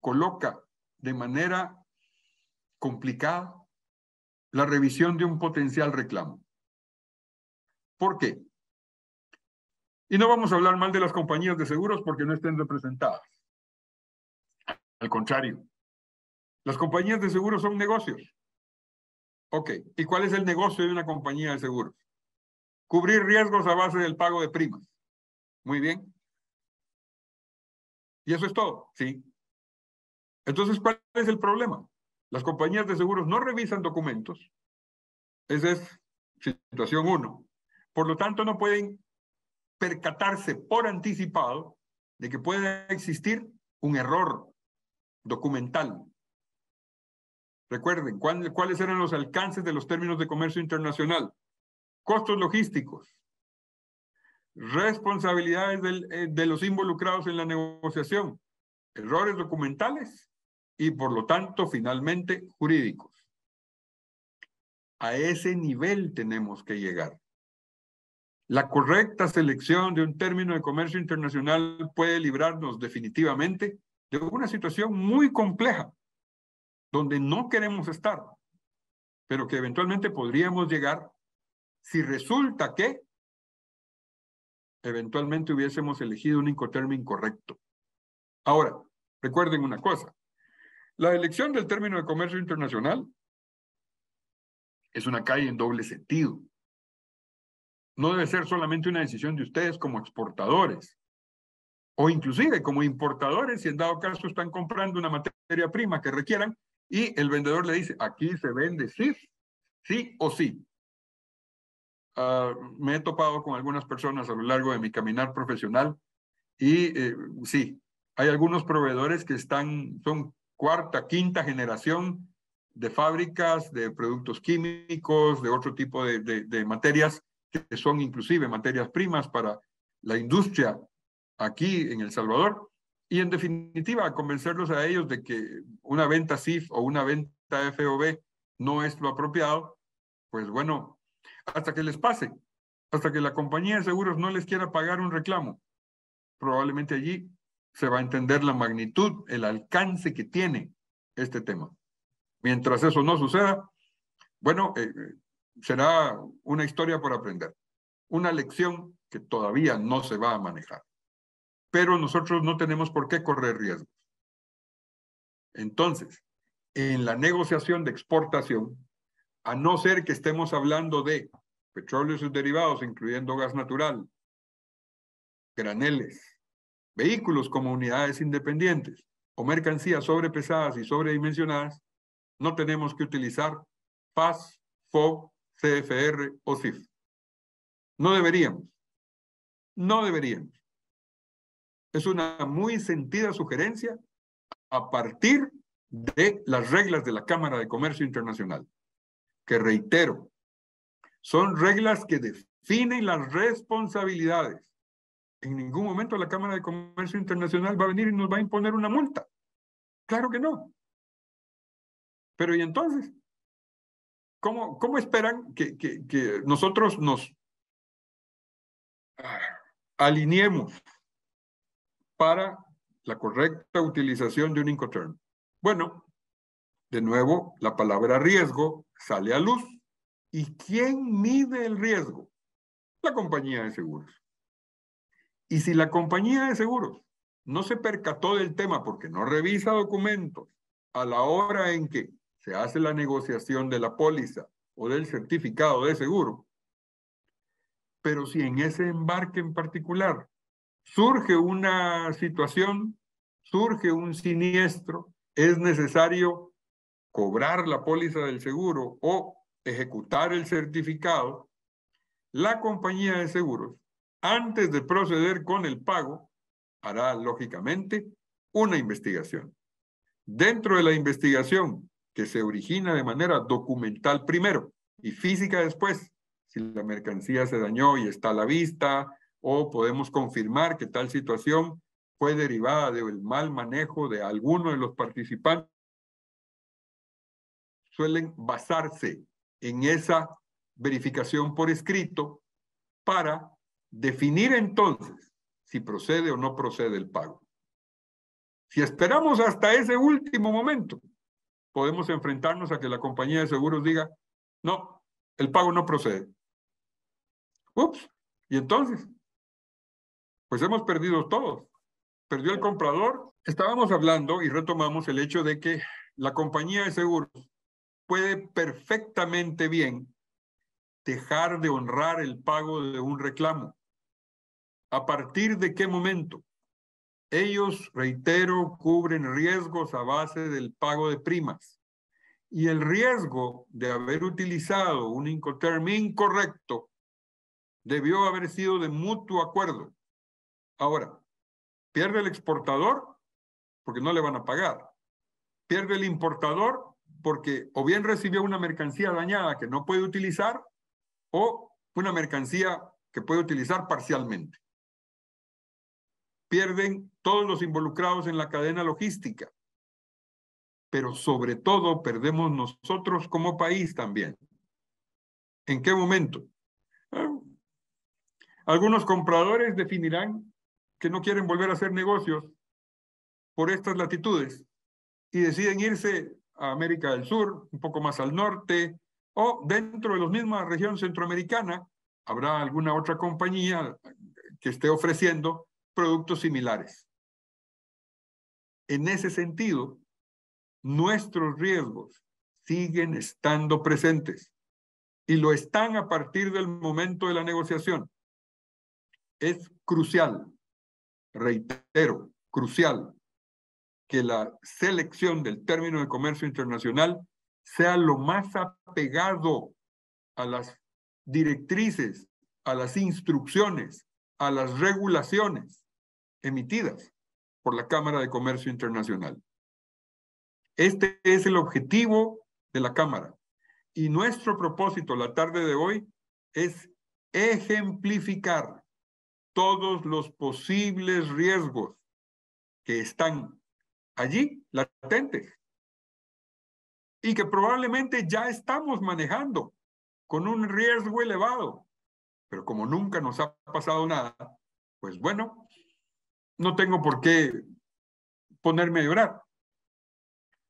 coloca de manera complicada la revisión de un potencial reclamo. ¿Por qué? Y no vamos a hablar mal de las compañías de seguros porque no estén representadas. Al contrario, las compañías de seguros son negocios. Ok, ¿y cuál es el negocio de una compañía de seguros? Cubrir riesgos a base del pago de primas. Muy bien. ¿Y eso es todo? Sí. Entonces, ¿cuál es el problema? Las compañías de seguros no revisan documentos. Esa es situación uno. Por lo tanto, no pueden percatarse por anticipado de que puede existir un error documental. Recuerden, ¿cuáles eran los alcances de los términos de comercio internacional? Costos logísticos, responsabilidades eh, de los involucrados en la negociación, errores documentales y por lo tanto finalmente jurídicos. A ese nivel tenemos que llegar. La correcta selección de un término de comercio internacional puede librarnos definitivamente de una situación muy compleja, donde no queremos estar, pero que eventualmente podríamos llegar si resulta que eventualmente hubiésemos elegido un incoterm correcto. Ahora, recuerden una cosa, la elección del término de comercio internacional es una calle en doble sentido. No debe ser solamente una decisión de ustedes como exportadores o inclusive como importadores si en dado caso están comprando una materia prima que requieran y el vendedor le dice, aquí se vende sí, sí o sí. Ah, me he topado con algunas personas a lo largo de mi caminar profesional y eh, sí, hay algunos proveedores que están, son cuarta, quinta generación de fábricas de productos químicos, de otro tipo de, materias que son inclusive materias primas para la industria aquí en El Salvador. Y en definitiva, convencerlos a ellos de que una venta CIF o una venta FOB no es lo apropiado, pues bueno, hasta que les pase, hasta que la compañía de seguros no les quiera pagar un reclamo, probablemente allí se va a entender la magnitud, el alcance que tiene este tema. Mientras eso no suceda, bueno, eh, será una historia por aprender, una lección que todavía no se va a manejar. Pero nosotros no tenemos por qué correr riesgos. Entonces, en la negociación de exportación, a no ser que estemos hablando de petróleo y sus derivados, incluyendo gas natural, graneles, vehículos como unidades independientes o mercancías sobrepesadas y sobredimensionadas, no tenemos que utilizar FAS, FOB, CFR o CIF. No deberíamos. No deberíamos. Es una muy sentida sugerencia a partir de las reglas de la Cámara de Comercio Internacional, que reitero, son reglas que definen las responsabilidades en ningún momento la Cámara de Comercio Internacional va a venir y nos va a imponer una multa. Claro que no. Pero ¿y entonces? ¿Cómo, cómo esperan que, que, nosotros nos alineemos para la correcta utilización de un Incoterm? Bueno, de nuevo, la palabra riesgo sale a luz. ¿Y quién mide el riesgo? La compañía de seguros. Y si la compañía de seguros no se percató del tema porque no revisa documentos a la hora en que se hace la negociación de la póliza o del certificado de seguro, Pero si en ese embarque en particular surge una situación, surge un siniestro, es necesario cobrar la póliza del seguro o ejecutar el certificado, la compañía de seguros, antes de proceder con el pago, hará lógicamente una investigación. Dentro de la investigación, que se origina de manera documental primero y física después, si la mercancía se dañó y está a la vista, o podemos confirmar que tal situación fue derivada del mal manejo de alguno de los participantes, suelen basarse en esa verificación por escrito para definir entonces si procede o no procede el pago. Si esperamos hasta ese último momento, podemos enfrentarnos a que la compañía de seguros diga, no, el pago no procede. Ups, y entonces, pues hemos perdido todos. Perdió el comprador. Estábamos hablando y retomamos el hecho de que la compañía de seguros puede perfectamente bien dejar de honrar el pago de un reclamo. ¿A partir de qué momento? Ellos, reitero, cubren riesgos a base del pago de primas. Y el riesgo de haber utilizado un incoterm incorrecto debió haber sido de mutuo acuerdo. Ahora, pierde el exportador porque no le van a pagar. Pierde el importador porque o bien recibió una mercancía dañada que no puede utilizar o una mercancía que puede utilizar parcialmente pierden todos los involucrados en la cadena logística, pero sobre todo perdemos nosotros como país también. ¿En qué momento? Ah, algunos compradores definirán que no quieren volver a hacer negocios por estas latitudes y deciden irse a América del Sur, un poco más al norte, o dentro de la misma región centroamericana, habrá alguna otra compañía que esté ofreciendo productos similares. En ese sentido, nuestros riesgos siguen estando presentes y lo están a partir del momento de la negociación. Es crucial, reitero, crucial que la selección del término de comercio internacional sea lo más apegado a las directrices, a las instrucciones, a las regulaciones emitidas por la Cámara de Comercio Internacional. Este es el objetivo de la Cámara. Y nuestro propósito la tarde de hoy es ejemplificar todos los posibles riesgos que están allí latentes y que probablemente ya estamos manejando con un riesgo elevado. Pero como nunca nos ha pasado nada, pues bueno, no tengo por qué ponerme a llorar.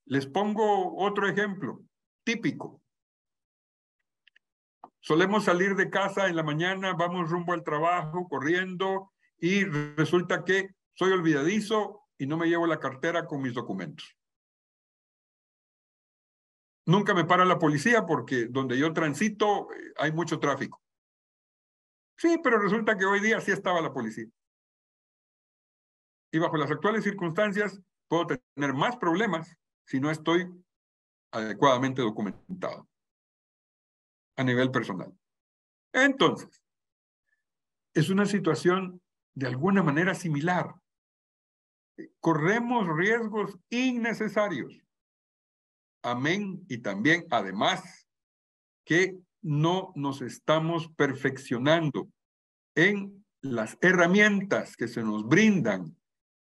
Les pongo otro ejemplo típico. Solemos salir de casa en la mañana, vamos rumbo al trabajo, corriendo, y resulta que soy olvidadizo y no me llevo la cartera con mis documentos. Nunca me para la policía porque donde yo transito eh, hay mucho tráfico. Sí, pero resulta que hoy día sí estaba la policía y bajo las actuales circunstancias puedo tener más problemas si no estoy adecuadamente documentado a nivel personal. Entonces, es una situación de alguna manera similar. Corremos riesgos innecesarios. Amén. Y también, además, que no nos estamos perfeccionando en las herramientas que se nos brindan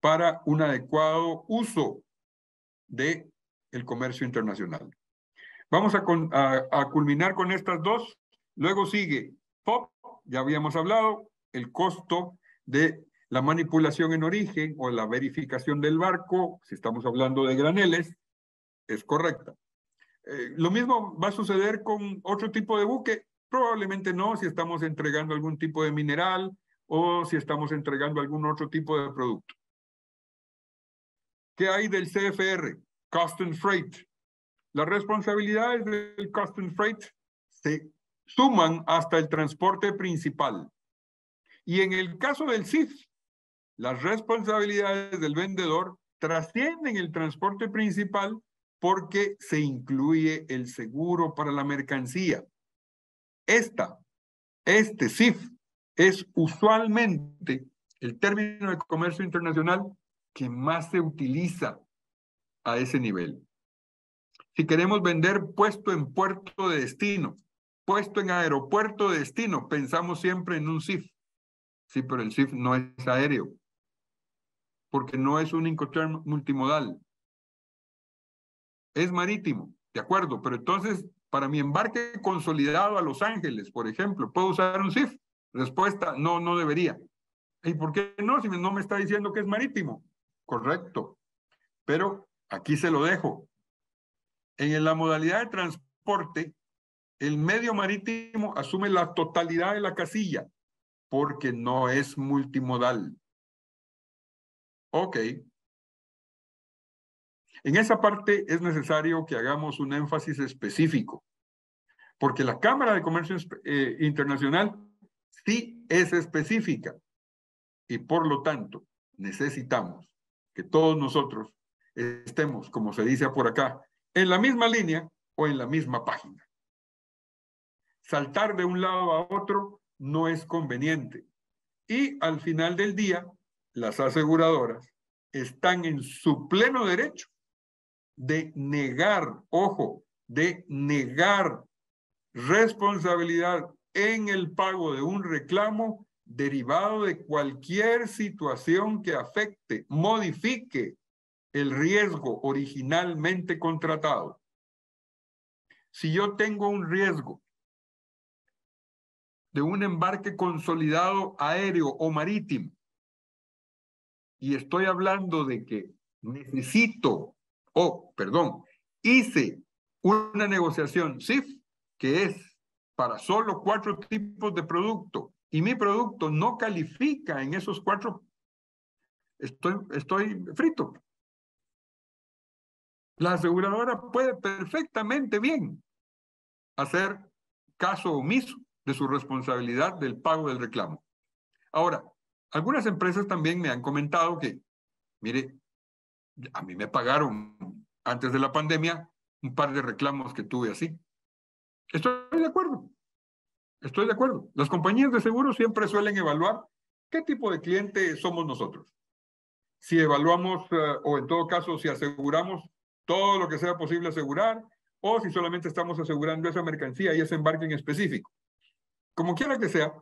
para un adecuado uso de el comercio internacional. Vamos a, a, culminar con estas dos. Luego sigue POP, ya habíamos hablado, el costo de la manipulación en origen o la verificación del barco, si estamos hablando de graneles, es correcta. Eh, lo mismo va a suceder con otro tipo de buque, probablemente no, si estamos entregando algún tipo de mineral o si estamos entregando algún otro tipo de producto. ¿Qué hay del CFR? Custom Freight. Las responsabilidades del Custom Freight se suman hasta el transporte principal, Y en el caso del CIF, las responsabilidades del vendedor trascienden el transporte principal porque se incluye el seguro para la mercancía. Esta, este CIF es usualmente el término de comercio internacional que más se utiliza a ese nivel. Si queremos vender puesto en puerto de destino, puesto en aeropuerto de destino, pensamos siempre en un CIF. Sí, pero el CIF no es aéreo porque no es un Incoterm multimodal. Es marítimo, de acuerdo, pero entonces para mi embarque consolidado a Los Ángeles, por ejemplo, ¿puedo usar un SIF? Respuesta, no, no debería. ¿Y por qué no? Si no me está diciendo que es marítimo. Correcto. Pero aquí se lo dejo. En la modalidad de transporte, el medio marítimo asume la totalidad de la casilla porque no es multimodal. Ok. En esa parte es necesario que hagamos un énfasis específico, porque la Cámara de Comercio eh, Internacional sí es específica y por lo tanto necesitamos que todos nosotros estemos, como se dice por acá, en la misma línea o en la misma página. Saltar de un lado a otro no es conveniente. Y al final del día, las aseguradoras están en su pleno derecho de negar, ojo, de negar responsabilidad en el pago de un reclamo derivado de cualquier situación que afecte, modifique el riesgo originalmente contratado. Si yo tengo un riesgo de un embarque consolidado aéreo o marítimo y estoy hablando de que necesito, o perdón, hice una negociación SIF que es para solo cuatro tipos de producto y mi producto no califica en esos cuatro, estoy, frito. La aseguradora puede perfectamente bien hacer caso omiso de su responsabilidad del pago del reclamo. Ahora, algunas empresas también me han comentado que, mire, a mí me pagaron antes de la pandemia un par de reclamos que tuve así. Estoy de acuerdo. Estoy de acuerdo. Las compañías de seguros siempre suelen evaluar qué tipo de cliente somos nosotros. Si evaluamos, eh, o en todo caso, si aseguramos todo lo que sea posible asegurar, o si solamente estamos asegurando esa mercancía y ese embarque en específico. Como quiera que sea,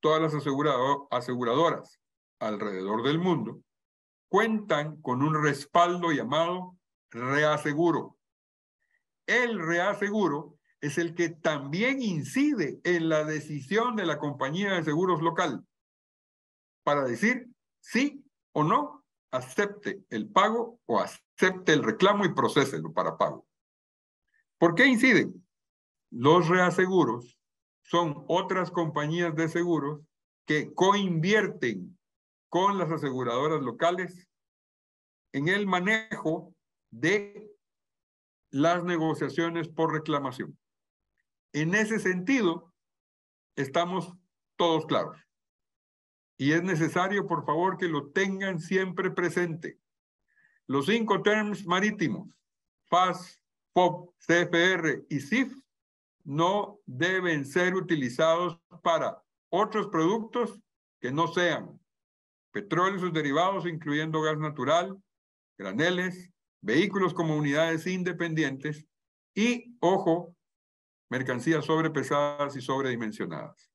todas las aseguradoras alrededor del mundo cuentan con un respaldo llamado reaseguro. El reaseguro es el que también incide en la decisión de la compañía de seguros local para decir sí o no acepte el pago o acepte el reclamo y procéselo para pago. ¿Por qué inciden? Los reaseguros son otras compañías de seguros que coinvierten con las aseguradoras locales en el manejo de las negociaciones por reclamación. En ese sentido, estamos todos claros. Y es necesario, por favor, que lo tengan siempre presente. Los cinco terms marítimos, FAS, FOB, CFR y CIF, no deben ser utilizados para otros productos que no sean petróleo y sus derivados, incluyendo gas natural, graneles, vehículos como unidades independientes y, ojo, mercancías sobrepesadas y sobredimensionadas.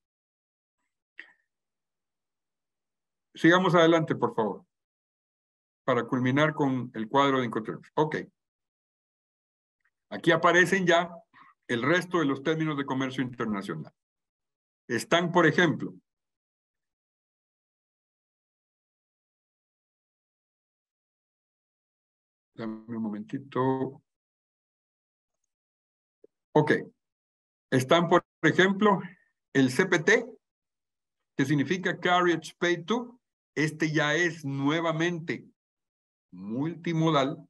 Sigamos adelante, por favor, para culminar con el cuadro de Incoterms. Ok. Aquí aparecen ya el resto de los términos de comercio internacional. Están, por ejemplo, Dame un momentito. Ok. Están, por ejemplo, el CPT, que significa Carriage Paid To. Este ya es nuevamente multimodal.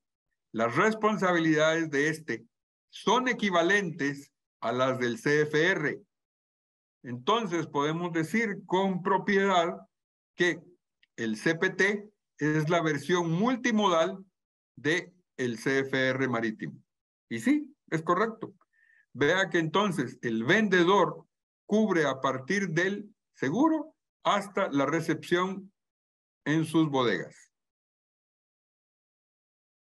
Las responsabilidades de este son equivalentes a las del CFR. Entonces podemos decir con propiedad que el CPT es la versión multimodal de CFR marítimo. Y sí, es correcto. Vea que entonces el vendedor cubre a partir del seguro hasta la recepción en sus bodegas.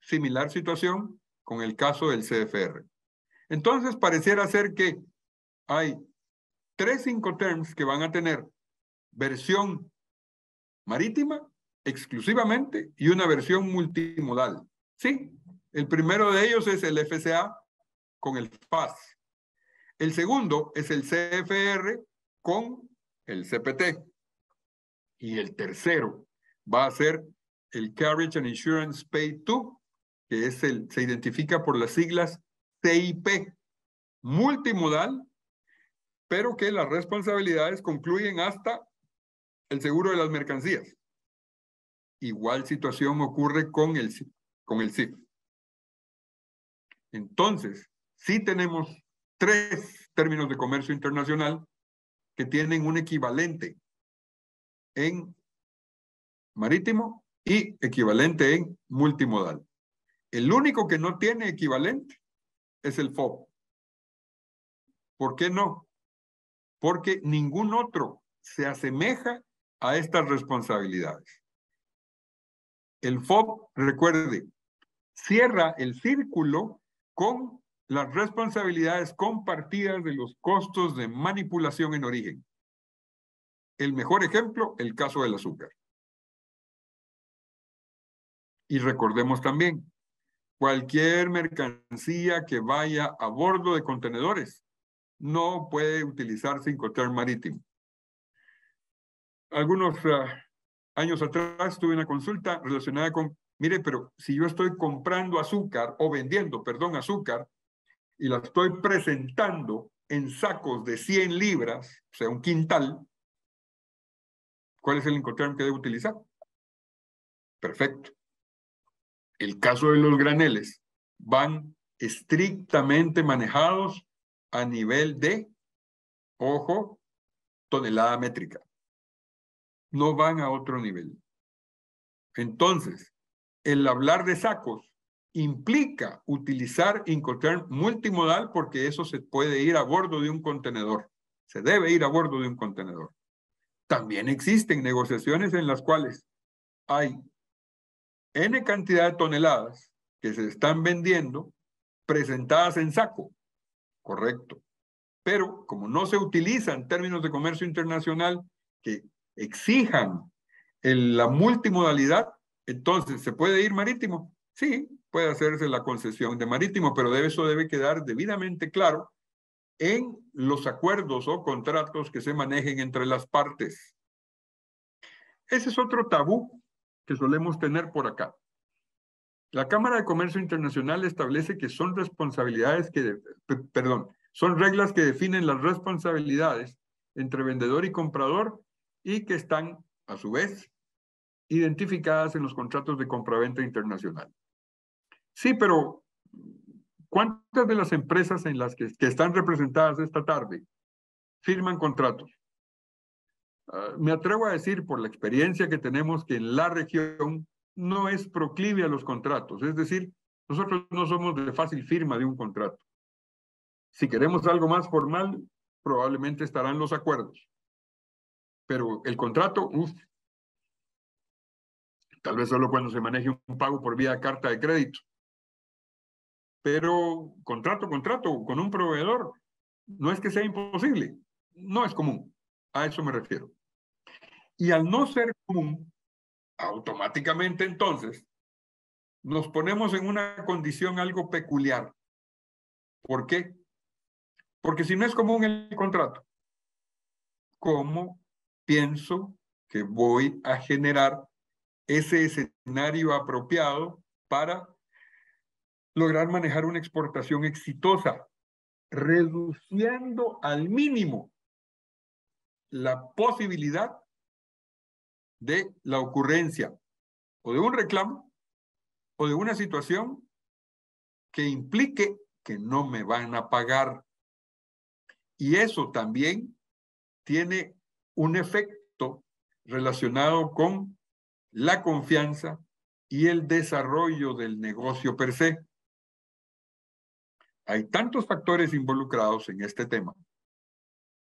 Similar situación con el caso del CFR. Entonces, pareciera ser que hay tres terms que van a tener versión marítima exclusivamente y una versión multimodal. Sí, el primero de ellos es el FCA con el FAS. El segundo es el CFR con el CPT. Y el tercero va a ser el Carriage and Insurance Pay To, que es el, se identifica por las siglas CIP, multimodal, pero que las responsabilidades concluyen hasta el seguro de las mercancías. Igual situación ocurre con el, con el CIF. Entonces, sí tenemos tres términos de comercio internacional que tienen un equivalente en marítimo y equivalente en multimodal. El único que no tiene equivalente es el FOB. ¿Por qué no? Porque ningún otro se asemeja a estas responsabilidades. El FOB, recuerde, cierra el círculo con las responsabilidades compartidas de los costos de manipulación en origen. El mejor ejemplo, el caso del azúcar. Y recordemos también, cualquier mercancía que vaya a bordo de contenedores no puede utilizarse Incoterm marítimo. Algunos ah, años atrás tuve una consulta relacionada con, mire, pero si yo estoy comprando azúcar o vendiendo, perdón, azúcar, y la estoy presentando en sacos de 100 libras, o sea, un quintal, ¿cuál es el Incoterm que debo utilizar? Perfecto. El caso de los graneles van estrictamente manejados a nivel de, ojo, tonelada métrica. No van a otro nivel. Entonces, el hablar de sacos implica utilizar Incoterm multimodal porque eso se puede ir a bordo de un contenedor. Se debe ir a bordo de un contenedor. También existen negociaciones en las cuales hay N cantidad de toneladas que se están vendiendo presentadas en saco. Correcto. Pero como no se utilizan términos de comercio internacional que exijan la multimodalidad, entonces, ¿se puede ir marítimo? Sí, puede hacerse la concesión de marítimo, pero eso debe quedar debidamente claro en los acuerdos o contratos que se manejen entre las partes. Ese es otro tabú que solemos tener por acá. La Cámara de Comercio Internacional establece que son responsabilidades que, perdón, son reglas que definen las responsabilidades entre vendedor y comprador y que están, a su vez, identificadas en los contratos de compraventa internacional. Sí, pero ¿cuántas de las empresas en las que, están representadas esta tarde firman contratos? Ah, me atrevo a decir por la experiencia que tenemos que en la región no es proclive a los contratos. Es decir, nosotros no somos de fácil firma de un contrato. Si queremos algo más formal, probablemente estarán los acuerdos. Pero el contrato, uff, tal vez solo cuando se maneje un pago por vía carta de crédito. Pero contrato, contrato con un proveedor, no es que sea imposible, no es común. A eso me refiero. Y al no ser común, automáticamente entonces nos ponemos en una condición algo peculiar. ¿Por qué? Porque si no es común el contrato, ¿cómo pienso que voy a generar ese escenario apropiado para lograr manejar una exportación exitosa, reduciendo al mínimo la posibilidad de la ocurrencia o de un reclamo o de una situación que implique que no me van a pagar. Y eso también tiene un efecto relacionado con la confianza y el desarrollo del negocio per se. Hay tantos factores involucrados en este tema.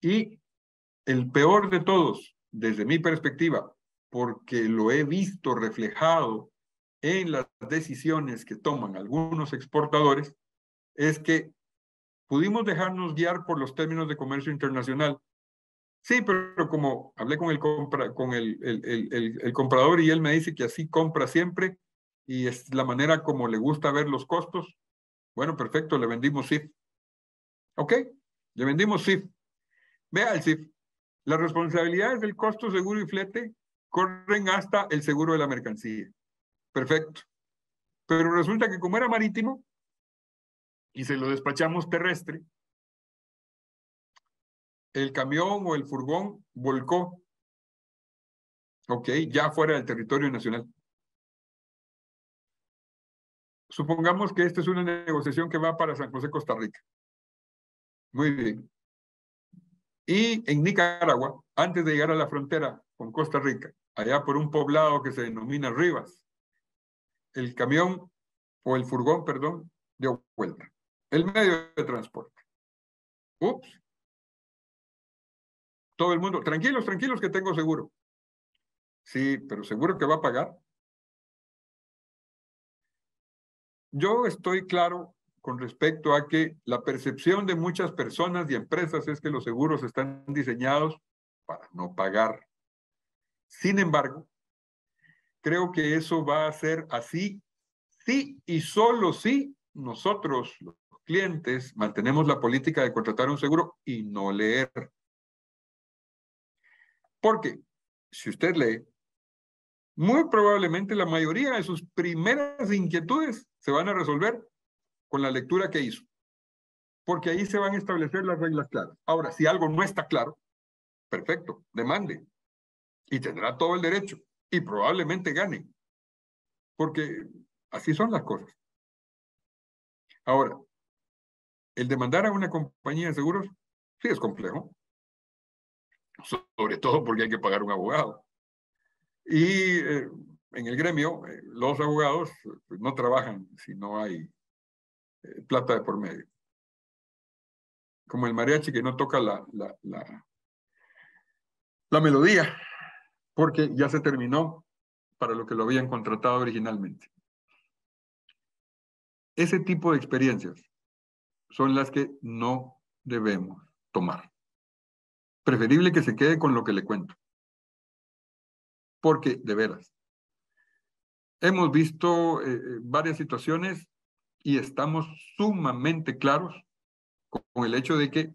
Y el peor de todos, desde mi perspectiva, porque lo he visto reflejado en las decisiones que toman algunos exportadores, es que pudimos dejarnos guiar por los términos de comercio internacional. Sí, pero como hablé con el, comprador y él me dice que así compra siempre y es la manera como le gusta ver los costos, bueno, perfecto, le vendimos SIF. ¿Ok? Le vendimos SIF. Vea el SIF. Las responsabilidades del costo, seguro y flete corren hasta el seguro de la mercancía. Perfecto. Pero resulta que como era marítimo y se lo despachamos terrestre, el camión o el furgón volcó, ok, ya fuera del territorio nacional. Supongamos que esta es una negociación que va para San José, Costa Rica. Muy bien. Y en Nicaragua, antes de llegar a la frontera con Costa Rica, allá por un poblado que se denomina Rivas, el camión o el furgón, perdón, dio vuelta. El medio de transporte. Ups. Todo el mundo, tranquilos, tranquilos que tengo seguro. Sí, pero seguro que va a pagar. Yo estoy claro con respecto a que la percepción de muchas personas y empresas es que los seguros están diseñados para no pagar. Sin embargo, creo que eso va a ser así, sí y solo si nosotros, los clientes, mantenemos la política de contratar un seguro y no leer. Porque si usted lee, muy probablemente la mayoría de sus primeras inquietudes se van a resolver con la lectura que hizo. Porque ahí se van a establecer las reglas claras. Ahora, si algo no está claro, perfecto, demande. Y tendrá todo el derecho. Y probablemente gane. Porque así son las cosas. Ahora, el demandar a una compañía de seguros sí es complejo. Sobre todo porque hay que pagar un abogado. Y eh, en el gremio, eh, los abogados pues, no trabajan si no hay eh, plata de por medio. Como el mariachi que no toca la, la, la, la melodía, porque ya se terminó para lo que lo habían contratado originalmente. Ese tipo de experiencias son las que no debemos tomar. Preferible que se quede con lo que le cuento. Porque, de veras, hemos visto eh, varias situaciones y estamos sumamente claros con el hecho de que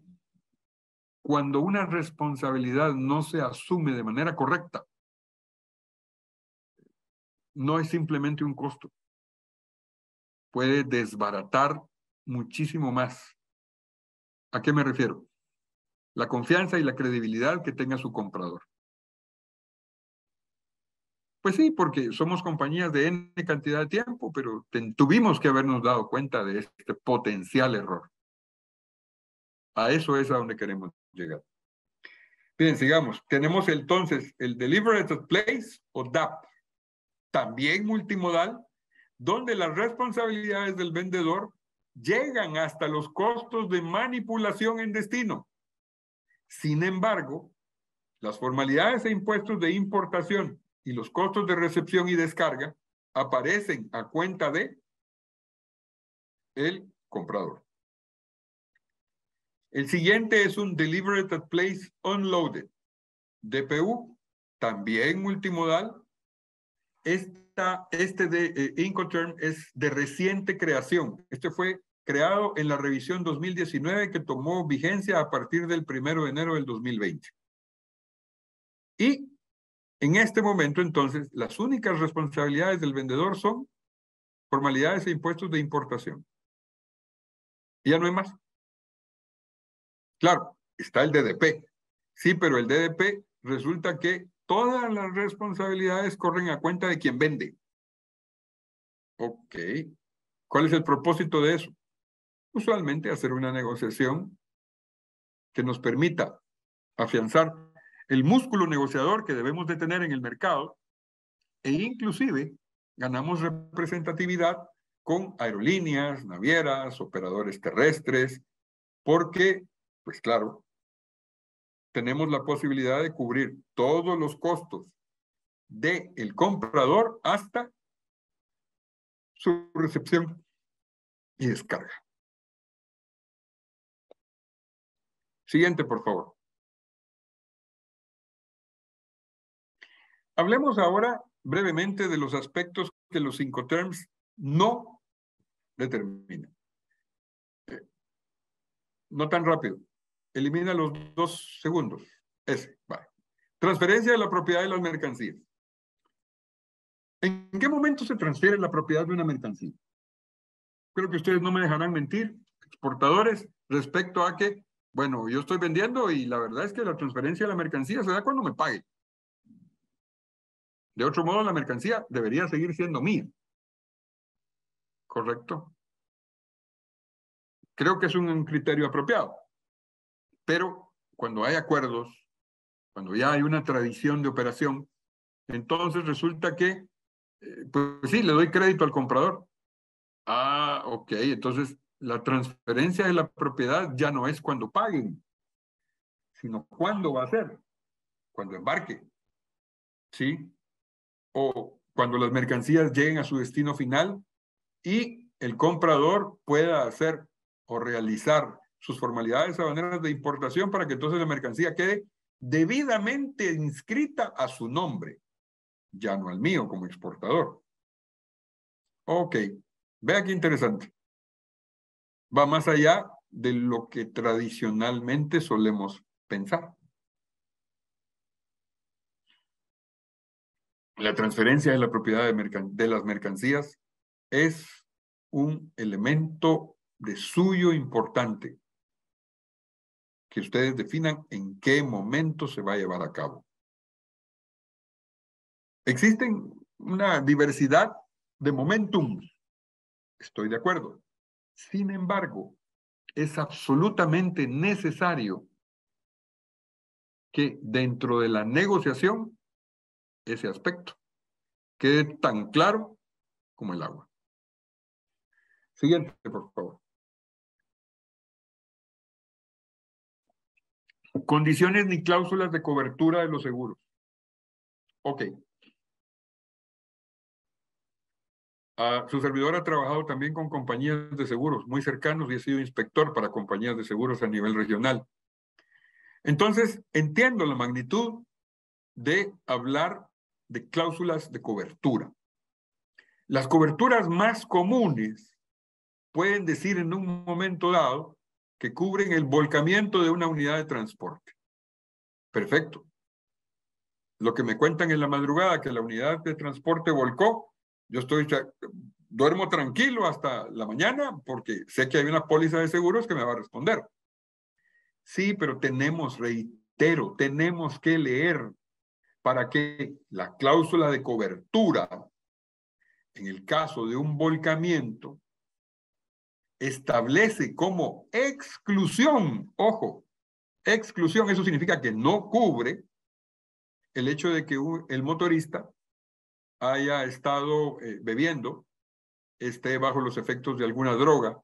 cuando una responsabilidad no se asume de manera correcta, no es simplemente un costo. Puede desbaratar muchísimo más. ¿A qué me refiero? La confianza y la credibilidad que tenga su comprador. Pues sí, porque somos compañías de N cantidad de tiempo, pero tuvimos que habernos dado cuenta de este potencial error. A eso es a donde queremos llegar. Bien, sigamos. Tenemos entonces el Delivered Place o DAP, también multimodal, donde las responsabilidades del vendedor llegan hasta los costos de manipulación en destino. Sin embargo, las formalidades e impuestos de importación y los costos de recepción y descarga aparecen a cuenta de el comprador. El siguiente es un Delivered at Place Unloaded. DPU, también multimodal. Esta, este de eh, Incoterm es de reciente creación. Este fue creado en la revisión 2019 que tomó vigencia a partir del primero de enero del 2020. Y en este momento, entonces, las únicas responsabilidades del vendedor son formalidades e impuestos de importación. Y ya no hay más. Claro, está el DDP. Sí, pero el DDP resulta que todas las responsabilidades corren a cuenta de quien vende. Ok. ¿Cuál es el propósito de eso? Usualmente hacer una negociación que nos permita afianzar el músculo negociador que debemos de tener en el mercado e inclusive ganamos representatividad con aerolíneas, navieras, operadores terrestres, porque, pues claro, tenemos la posibilidad de cubrir todos los costos del el comprador hasta su recepción y descarga. Siguiente, por favor. Hablemos ahora brevemente de los aspectos que los cinco terms no determinan. No tan rápido. Elimina los dos segundos. Ese. Transferencia de la propiedad de las mercancías. ¿En qué momento se transfiere la propiedad de una mercancía? Creo que ustedes no me dejarán mentir, exportadores, respecto a que, bueno, yo estoy vendiendo y la verdad es que la transferencia de la mercancía se da cuando me pague. De otro modo, la mercancía debería seguir siendo mía. ¿Correcto? Creo que es un criterio apropiado. Pero cuando hay acuerdos, cuando ya hay una tradición de operación, entonces resulta que, eh, pues sí, le doy crédito al comprador. Ah, ok, entonces la transferencia de la propiedad ya no es cuando paguen, sino cuándo va a ser, cuando embarque. ¿Sí? O cuando las mercancías lleguen a su destino final y el comprador pueda hacer o realizar sus formalidades de importación para que entonces la mercancía quede debidamente inscrita a su nombre, ya no al mío como exportador. Ok, vea qué interesante. Va más allá de lo que tradicionalmente solemos pensar. La transferencia de la propiedad de, las mercancías es un elemento de suyo importante que ustedes definan en qué momento se va a llevar a cabo. Existen una diversidad de momentum. Estoy de acuerdo. Sin embargo, es absolutamente necesario que dentro de la negociación ese aspecto. Quede tan claro como el agua. Siguiente, por favor. Condiciones ni cláusulas de cobertura de los seguros. Ok. Ah, su servidor ha trabajado también con compañías de seguros muy cercanos y ha sido inspector para compañías de seguros a nivel regional. Entonces, entiendo la magnitud de hablar de cláusulas de cobertura. Las coberturas más comunes pueden decir en un momento dado que cubren el volcamiento de una unidad de transporte. Perfecto. Lo que me cuentan en la madrugada que la unidad de transporte volcó, yo estoy duermo tranquilo hasta la mañana porque sé que hay una póliza de seguros que me va a responder. Sí, pero tenemos, reitero, tenemos que leer para que la cláusula de cobertura, en el caso de un volcamiento, establece como exclusión, ojo, exclusión, eso significa que no cubre el hecho de que el motorista haya estado eh, bebiendo, esté bajo los efectos de alguna droga,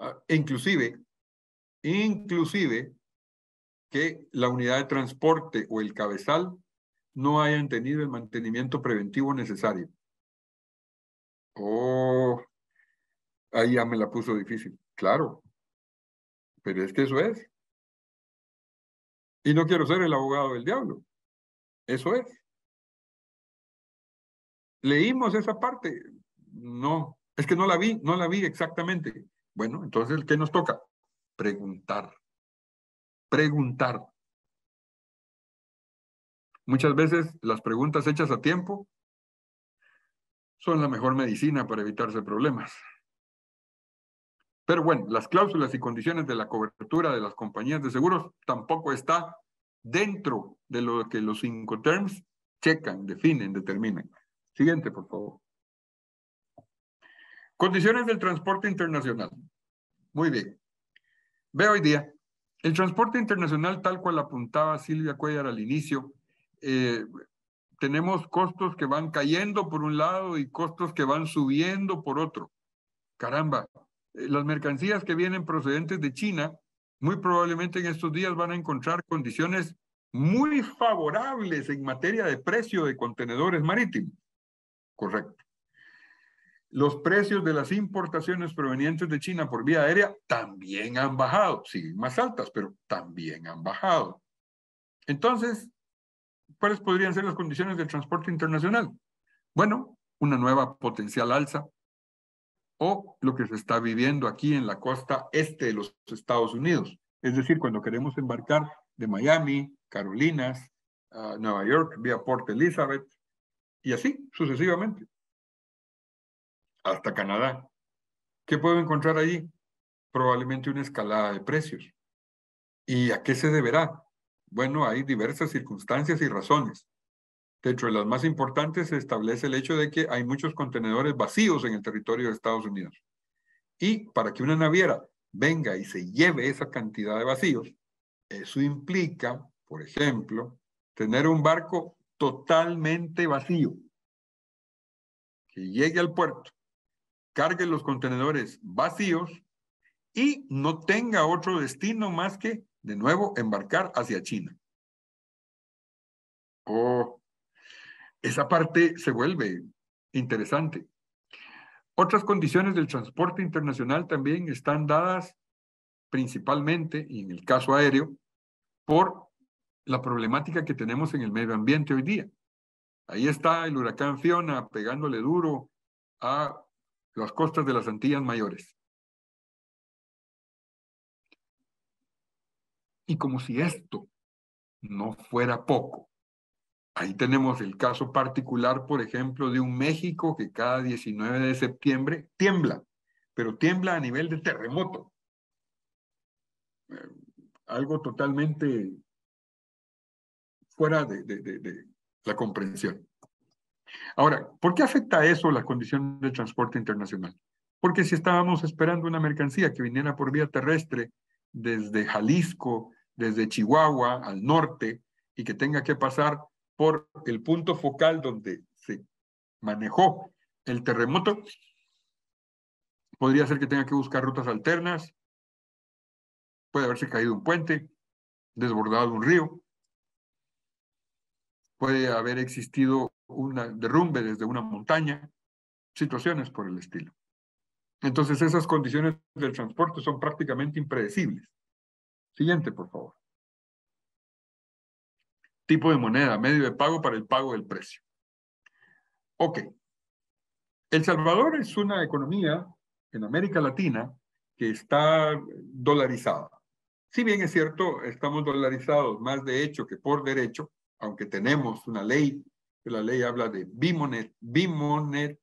ah, inclusive, inclusive que la unidad de transporte o el cabezal no hayan tenido el mantenimiento preventivo necesario. Oh, ahí ya me la puso difícil. Claro, pero es que eso es. Y no quiero ser el abogado del diablo. Eso es. ¿Leímos esa parte? No, es que no la vi, no la vi exactamente. Bueno, entonces, ¿qué nos toca? Preguntar preguntar. Muchas veces las preguntas hechas a tiempo son la mejor medicina para evitarse problemas. Pero bueno, las cláusulas y condiciones de la cobertura de las compañías de seguros tampoco está dentro de lo que los cinco terms checan, definen, determinan. Siguiente, por favor. Condiciones del transporte internacional. Muy bien. Ve hoy día El transporte internacional, tal cual apuntaba Silvia Cuellar al inicio, eh, tenemos costos que van cayendo por un lado y costos que van subiendo por otro. Caramba, eh, las mercancías que vienen procedentes de China, muy probablemente en estos días van a encontrar condiciones muy favorables en materia de precio de contenedores marítimos. Correcto. Los precios de las importaciones provenientes de China por vía aérea también han bajado, siguen más altas, pero también han bajado. Entonces, ¿cuáles podrían ser las condiciones del transporte internacional? Bueno, una nueva potencial alza o lo que se está viviendo aquí en la costa este de los Estados Unidos. Es decir, cuando queremos embarcar de Miami, Carolinas, Nueva York, vía Port Elizabeth, y así sucesivamente, hasta Canadá. ¿Qué puedo encontrar allí? Probablemente una escalada de precios. ¿Y a qué se deberá? Bueno, hay diversas circunstancias y razones. Dentro de las más importantes se establece el hecho de que hay muchos contenedores vacíos en el territorio de Estados Unidos. Y para que una naviera venga y se lleve esa cantidad de vacíos, eso implica, por ejemplo, tener un barco totalmente vacío, que llegue al puerto, cargue los contenedores vacíos y no tenga otro destino más que, de nuevo, embarcar hacia China. Oh, esa parte se vuelve interesante. Otras condiciones del transporte internacional también están dadas principalmente, en el caso aéreo, por la problemática que tenemos en el medio ambiente hoy día. Ahí está el huracán Fiona pegándole duro a las costas de las Antillas Mayores. Y como si esto no fuera poco, ahí tenemos el caso particular, por ejemplo, de un México que cada 19 de septiembre tiembla, pero tiembla a nivel de terremoto. Eh, algo totalmente fuera de, de la comprensión. Ahora, ¿por qué afecta eso la condición de transporte internacional? Porque si estábamos esperando una mercancía que viniera por vía terrestre desde Jalisco, desde Chihuahua al norte, y que tenga que pasar por el punto focal donde se manejó el terremoto, podría ser que tenga que buscar rutas alternas, puede haberse caído un puente, desbordado un río, puede haber existido un derrumbe desde una montaña, situaciones por el estilo. Entonces esas condiciones del transporte son prácticamente impredecibles. Siguiente, por favor. Tipo de moneda, medio de pago para el pago del precio. Ok. El Salvador es una economía en América Latina que está dolarizada. Si bien es cierto, estamos dolarizados más de hecho que por derecho, aunque tenemos una ley la ley habla de bimonet, bimonet,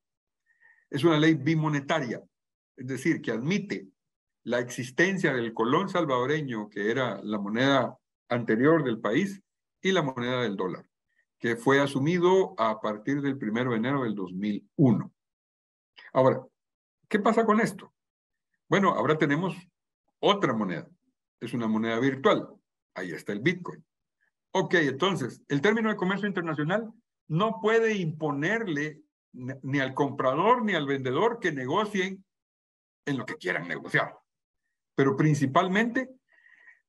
es una ley bimonetaria, es decir, que admite la existencia del colón salvadoreño, que era la moneda anterior del país, y la moneda del dólar, que fue asumido a partir del 1 de enero del 2001. Ahora, ¿qué pasa con esto? Bueno, ahora tenemos otra moneda. Es una moneda virtual. Ahí está el Bitcoin. Ok, entonces, el término de comercio internacional no puede imponerle ni al comprador ni al vendedor que negocien en lo que quieran negociar. Pero principalmente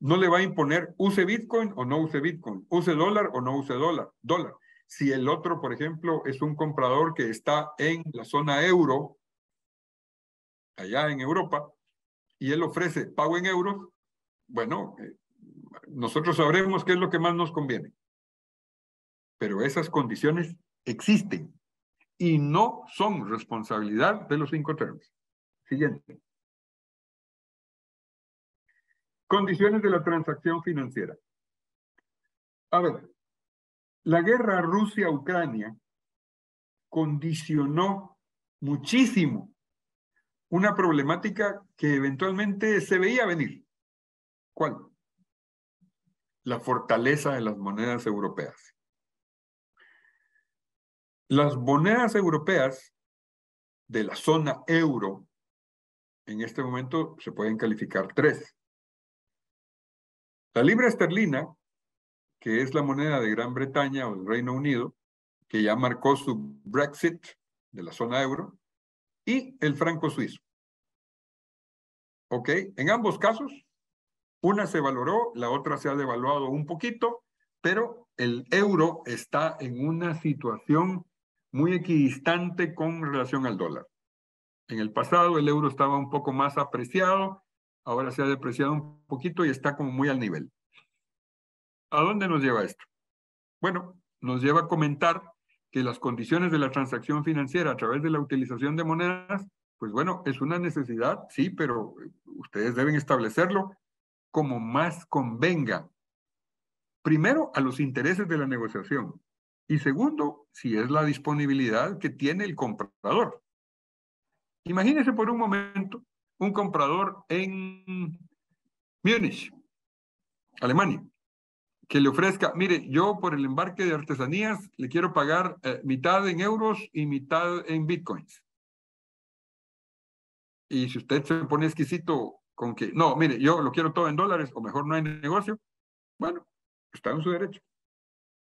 no le va a imponer use Bitcoin o no use Bitcoin, use dólar o no use dólar, dólar. Si el otro, por ejemplo, es un comprador que está en la zona euro, allá en Europa, y él ofrece pago en euros, bueno, eh, nosotros sabremos qué es lo que más nos conviene pero esas condiciones existen y no son responsabilidad de los cinco términos. Siguiente. Condiciones de la transacción financiera. A ver, la guerra Rusia-Ucrania condicionó muchísimo una problemática que eventualmente se veía venir. ¿Cuál? La fortaleza de las monedas europeas. Las monedas europeas de la zona euro, en este momento se pueden calificar tres. La libra esterlina, que es la moneda de Gran Bretaña o del Reino Unido, que ya marcó su Brexit de la zona euro, y el franco suizo. ¿Ok? En ambos casos, una se valoró, la otra se ha devaluado un poquito, pero el euro está en una situación muy equidistante con relación al dólar. En el pasado el euro estaba un poco más apreciado, ahora se ha depreciado un poquito y está como muy al nivel. ¿A dónde nos lleva esto? Bueno, nos lleva a comentar que las condiciones de la transacción financiera a través de la utilización de monedas, pues bueno, es una necesidad, sí, pero ustedes deben establecerlo como más convenga. Primero, a los intereses de la negociación. Y segundo, si es la disponibilidad que tiene el comprador. Imagínese por un momento un comprador en Múnich, Alemania, que le ofrezca, mire, yo por el embarque de artesanías le quiero pagar eh, mitad en euros y mitad en bitcoins. Y si usted se pone exquisito con que, no, mire, yo lo quiero todo en dólares o mejor no hay negocio, bueno, está en su derecho.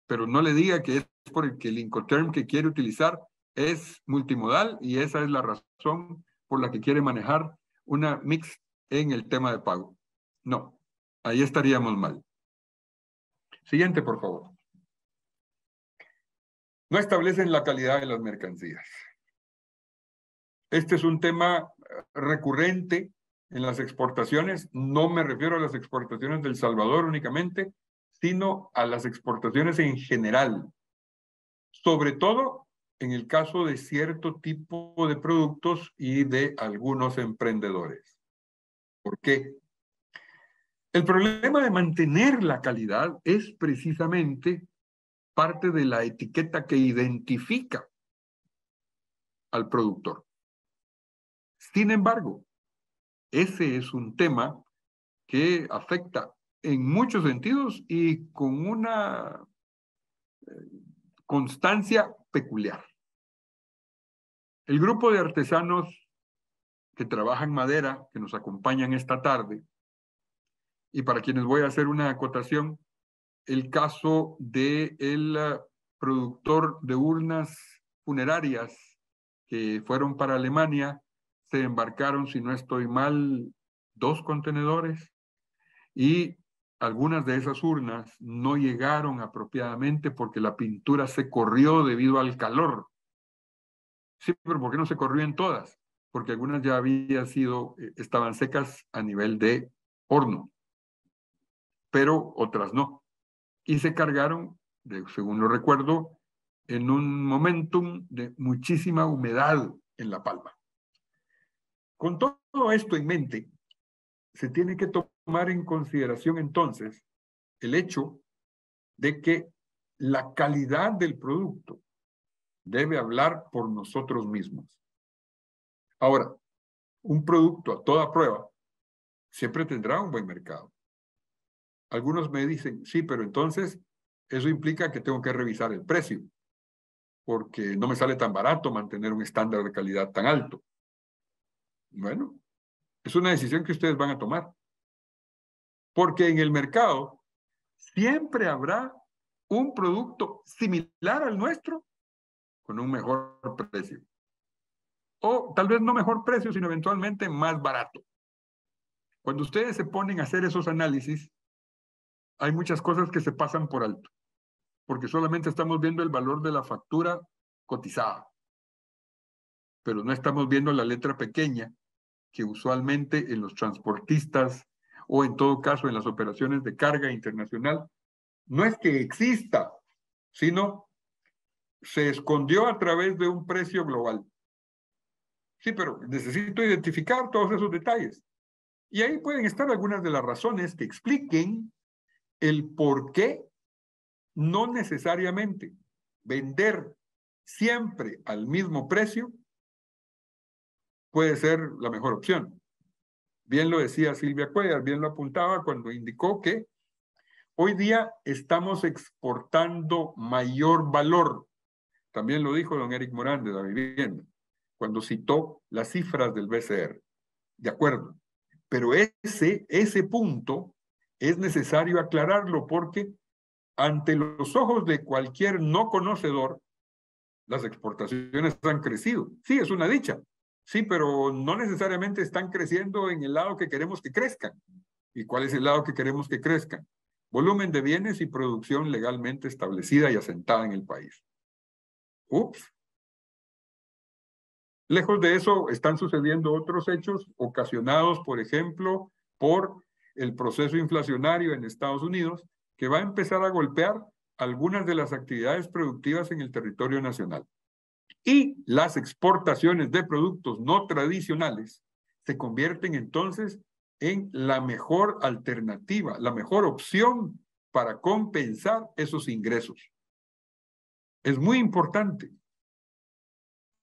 Pero no le diga que es por el que el Incoterm que quiere utilizar es multimodal y esa es la razón por la que quiere manejar una mix en el tema de pago. No, ahí estaríamos mal. Siguiente, por favor. No establecen la calidad de las mercancías. Este es un tema recurrente en las exportaciones. No me refiero a las exportaciones del Salvador únicamente, sino a las exportaciones en general. Sobre todo en el caso de cierto tipo de productos y de algunos emprendedores. ¿Por qué? El problema de mantener la calidad es precisamente parte de la etiqueta que identifica al productor. Sin embargo, ese es un tema que afecta en muchos sentidos y con una eh, constancia peculiar. El grupo de artesanos que trabajan madera, que nos acompañan esta tarde, y para quienes voy a hacer una acotación, el caso de el eh, productor de urnas funerarias que fueron para Alemania, se embarcaron, si no estoy mal, dos contenedores y algunas de esas urnas no llegaron apropiadamente porque la pintura se corrió debido al calor. Sí, pero ¿por qué no se corrió en todas? Porque algunas ya habían sido, eh, estaban secas a nivel de horno pero otras no. Y se cargaron, según lo recuerdo, en un momentum de muchísima humedad en La Palma. Con todo esto en mente, se tiene que tomar en consideración entonces el hecho de que la calidad del producto debe hablar por nosotros mismos. Ahora, un producto a toda prueba siempre tendrá un buen mercado. Algunos me dicen, sí, pero entonces eso implica que tengo que revisar el precio, porque no me sale tan barato mantener un estándar de calidad tan alto. Bueno, es una decisión que ustedes van a tomar. Porque en el mercado siempre habrá un producto similar al nuestro con un mejor precio. O tal vez no mejor precio, sino eventualmente más barato. Cuando ustedes se ponen a hacer esos análisis, hay muchas cosas que se pasan por alto, porque solamente estamos viendo el valor de la factura cotizada, pero no estamos viendo la letra pequeña que usualmente en los transportistas o en todo caso en las operaciones de carga internacional, no es que exista, sino se escondió a través de un precio global. Sí, pero necesito identificar todos esos detalles. Y ahí pueden estar algunas de las razones que expliquen el por qué no necesariamente vender siempre al mismo precio puede ser la mejor opción. Bien lo decía Silvia Cuellar, bien lo apuntaba cuando indicó que hoy día estamos exportando mayor valor. También lo dijo don Eric Morán de la vivienda, cuando citó las cifras del BCR. De acuerdo. Pero ese, ese punto es necesario aclararlo porque ante los ojos de cualquier no conocedor, las exportaciones han crecido. Sí, es una dicha. Sí, pero no necesariamente están creciendo en el lado que queremos que crezcan. ¿Y cuál es el lado que queremos que crezcan? Volumen de bienes y producción legalmente establecida y asentada en el país. Ups. Lejos de eso, están sucediendo otros hechos ocasionados, por ejemplo, por el proceso inflacionario en Estados Unidos, que va a empezar a golpear algunas de las actividades productivas en el territorio nacional. Y las exportaciones de productos no tradicionales se convierten entonces en la mejor alternativa, la mejor opción para compensar esos ingresos. Es muy importante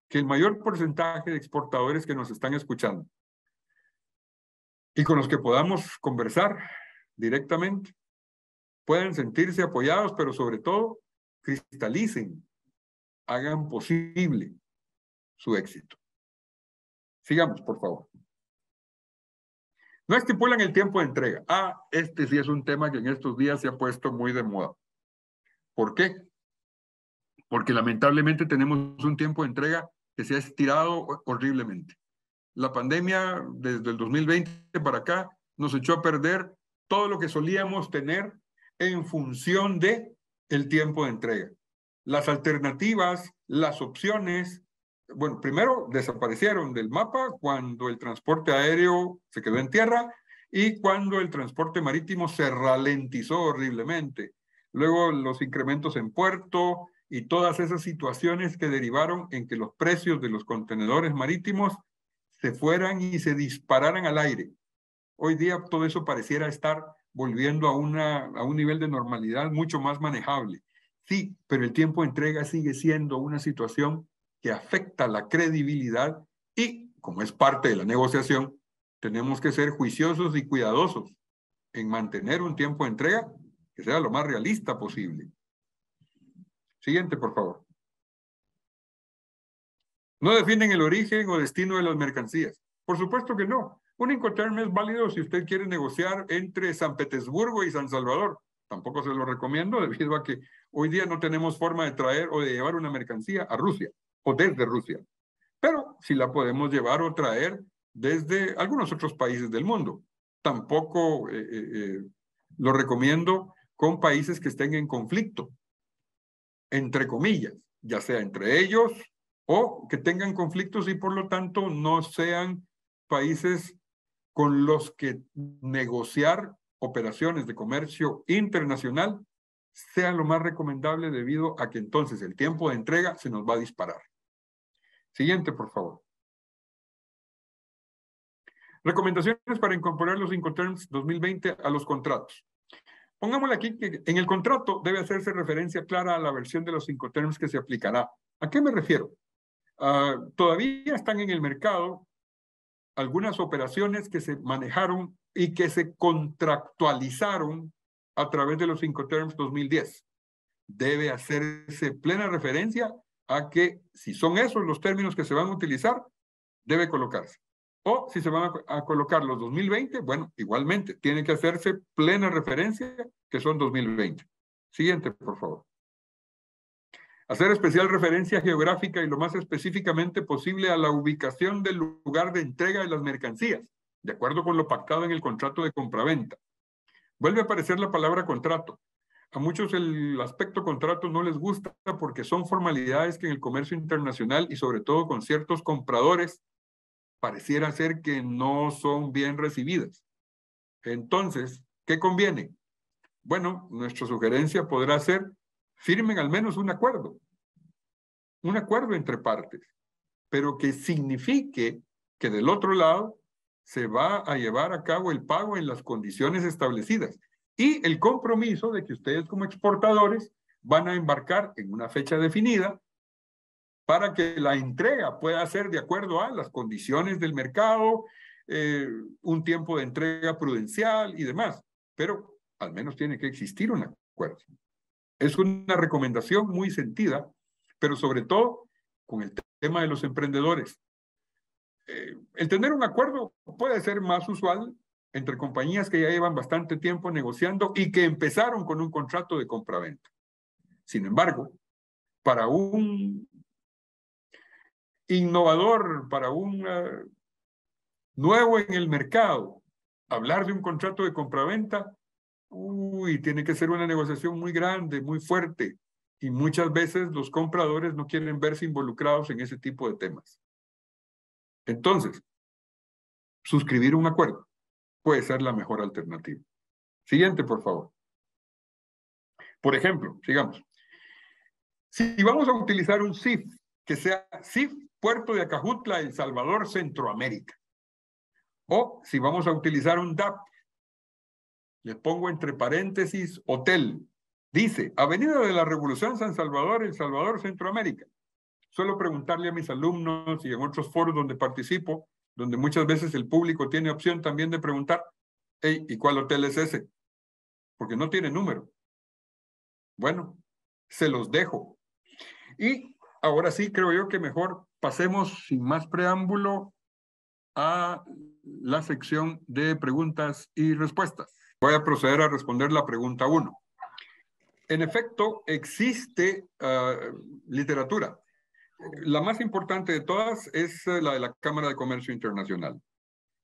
que el mayor porcentaje de exportadores que nos están escuchando y con los que podamos conversar directamente puedan sentirse apoyados, pero sobre todo cristalicen, hagan posible su éxito. Sigamos, por favor. No estipulan el tiempo de entrega. Ah, este sí es un tema que en estos días se ha puesto muy de moda. ¿Por qué? Porque lamentablemente tenemos un tiempo de entrega que se ha estirado horriblemente. La pandemia desde el 2020 para acá nos echó a perder todo lo que solíamos tener en función de el tiempo de entrega. Las alternativas, las opciones, bueno, primero desaparecieron del mapa cuando el transporte aéreo se quedó en tierra y cuando el transporte marítimo se ralentizó horriblemente. Luego los incrementos en puerto y todas esas situaciones que derivaron en que los precios de los contenedores marítimos se fueran y se dispararan al aire. Hoy día todo eso pareciera estar volviendo a, una, a un nivel de normalidad mucho más manejable. Sí, pero el tiempo de entrega sigue siendo una situación que afecta la credibilidad y, como es parte de la negociación, tenemos que ser juiciosos y cuidadosos en mantener un tiempo de entrega que sea lo más realista posible. Siguiente, por favor. No definen el origen o destino de las mercancías. Por supuesto que no. Un Incoterm es válido si usted quiere negociar entre San Petersburgo y San Salvador. Tampoco se lo recomiendo debido a que hoy día no tenemos forma de traer o de llevar una mercancía a Rusia o desde Rusia. Pero sí la podemos llevar o traer desde algunos otros países del mundo. Tampoco eh, eh, eh, lo recomiendo con países que estén en conflicto, entre comillas, ya sea entre ellos o que tengan conflictos y por lo tanto no sean países con los que negociar operaciones de comercio internacional sea lo más recomendable debido a que entonces el tiempo de entrega se nos va a disparar. Siguiente, por favor. Recomendaciones para incorporar los Incoterms 2020 a los contratos. Pongámosle aquí que en el contrato debe hacerse referencia clara a la versión de los Incoterms que se aplicará. ¿A qué me refiero? Ah, todavía están en el mercado algunas operaciones que se manejaron y que se contractualizaron a través de los Incoterms 2010. Debe hacerse plena referencia a que si son esos los términos que se van a utilizar, debe colocarse. O si se van a, a, colocar los 2020, bueno, igualmente, tiene que hacerse plena referencia que son 2020. Siguiente, por favor. Hacer especial referencia geográfica y lo más específicamente posible a la ubicación del lugar de entrega de las mercancías, de acuerdo con lo pactado en el contrato de compraventa. Vuelve a aparecer la palabra contrato. A muchos el aspecto contrato no les gusta porque son formalidades que en el comercio internacional y sobre todo con ciertos compradores pareciera ser que no son bien recibidas. Entonces, ¿qué conviene? Bueno, nuestra sugerencia podrá ser firmen al menos un acuerdo, un acuerdo entre partes, pero que signifique que del otro lado se va a llevar a cabo el pago en las condiciones establecidas y el compromiso de que ustedes como exportadores van a embarcar en una fecha definida para que la entrega pueda ser de acuerdo a las condiciones del mercado, eh, un tiempo de entrega prudencial y demás. Pero al menos tiene que existir un acuerdo. Es una recomendación muy sentida, pero sobre todo con el tema de los emprendedores. Eh, el tener un acuerdo puede ser más usual entre compañías que ya llevan bastante tiempo negociando y que empezaron con un contrato de compraventa. Sin embargo, para un innovador, para un eh, nuevo en el mercado, hablar de un contrato de compraventa, uy, tiene que ser una negociación muy grande, muy fuerte. Y muchas veces los compradores no quieren verse involucrados en ese tipo de temas. Entonces, suscribir un acuerdo puede ser la mejor alternativa. Siguiente, por favor. Por ejemplo, sigamos. Si vamos a utilizar un CIF, que sea CIF Puerto de Acajutla, El Salvador, Centroamérica. O si vamos a utilizar un DAP, le pongo entre paréntesis hotel. Dice, Avenida de la Revolución San Salvador, El Salvador, Centroamérica. Suelo preguntarle a mis alumnos y en otros foros donde participo, donde muchas veces el público tiene opción también de preguntar, hey, ¿y cuál hotel es ese? Porque no tiene número. Bueno, se los dejo. Y ahora sí, creo yo que mejor pasemos sin más preámbulo a la sección de preguntas y respuestas. Voy a proceder a responder la pregunta uno. En efecto, existe ah, literatura la más importante de todas es eh, la de la Cámara de Comercio Internacional.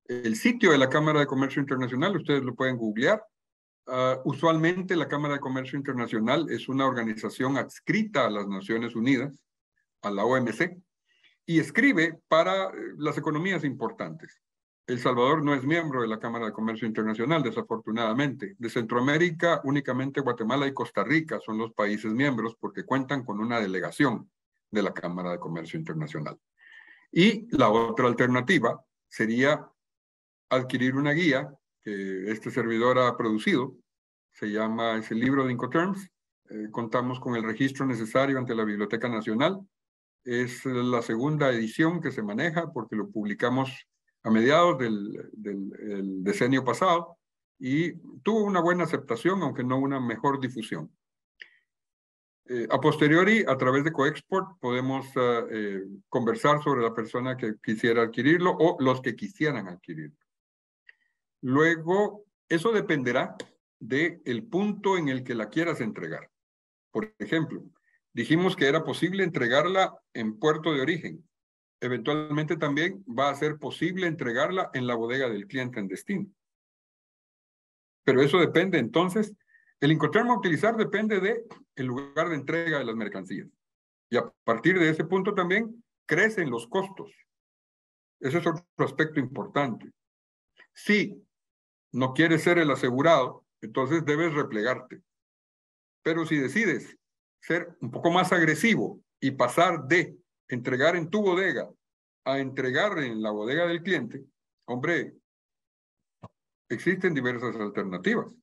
El sitio de la Cámara de Comercio Internacional, ustedes lo pueden googlear. Ah, usualmente la Cámara de Comercio Internacional es una organización adscrita a las Naciones Unidas, a la OMC, y escribe para eh, las economías importantes. El Salvador no es miembro de la Cámara de Comercio Internacional, desafortunadamente. De Centroamérica, únicamente Guatemala y Costa Rica son los países miembros porque cuentan con una delegación de la Cámara de Comercio Internacional. Y la otra alternativa sería adquirir una guía que este servidor ha producido, se llama, es libro de Incoterms, eh, contamos con el registro necesario ante la Biblioteca Nacional, es la segunda edición que se maneja porque lo publicamos a mediados del decenio pasado y tuvo una buena aceptación, aunque no una mejor difusión. Eh, a posteriori, a través de Coexport, podemos ah, eh, conversar sobre la persona que quisiera adquirirlo o los que quisieran adquirirlo. Luego, eso dependerá del el punto en el que la quieras entregar. Por ejemplo, dijimos que era posible entregarla en puerto de origen. Eventualmente también va a ser posible entregarla en la bodega del cliente en destino. Pero eso depende entonces el Incoterm a utilizar depende de el lugar de entrega de las mercancías. Y a partir de ese punto también crecen los costos. Ese es otro aspecto importante. Si no quieres ser el asegurado, entonces debes replegarte. Pero si decides ser un poco más agresivo y pasar de entregar en tu bodega a entregar en la bodega del cliente, hombre, existen diversas alternativas.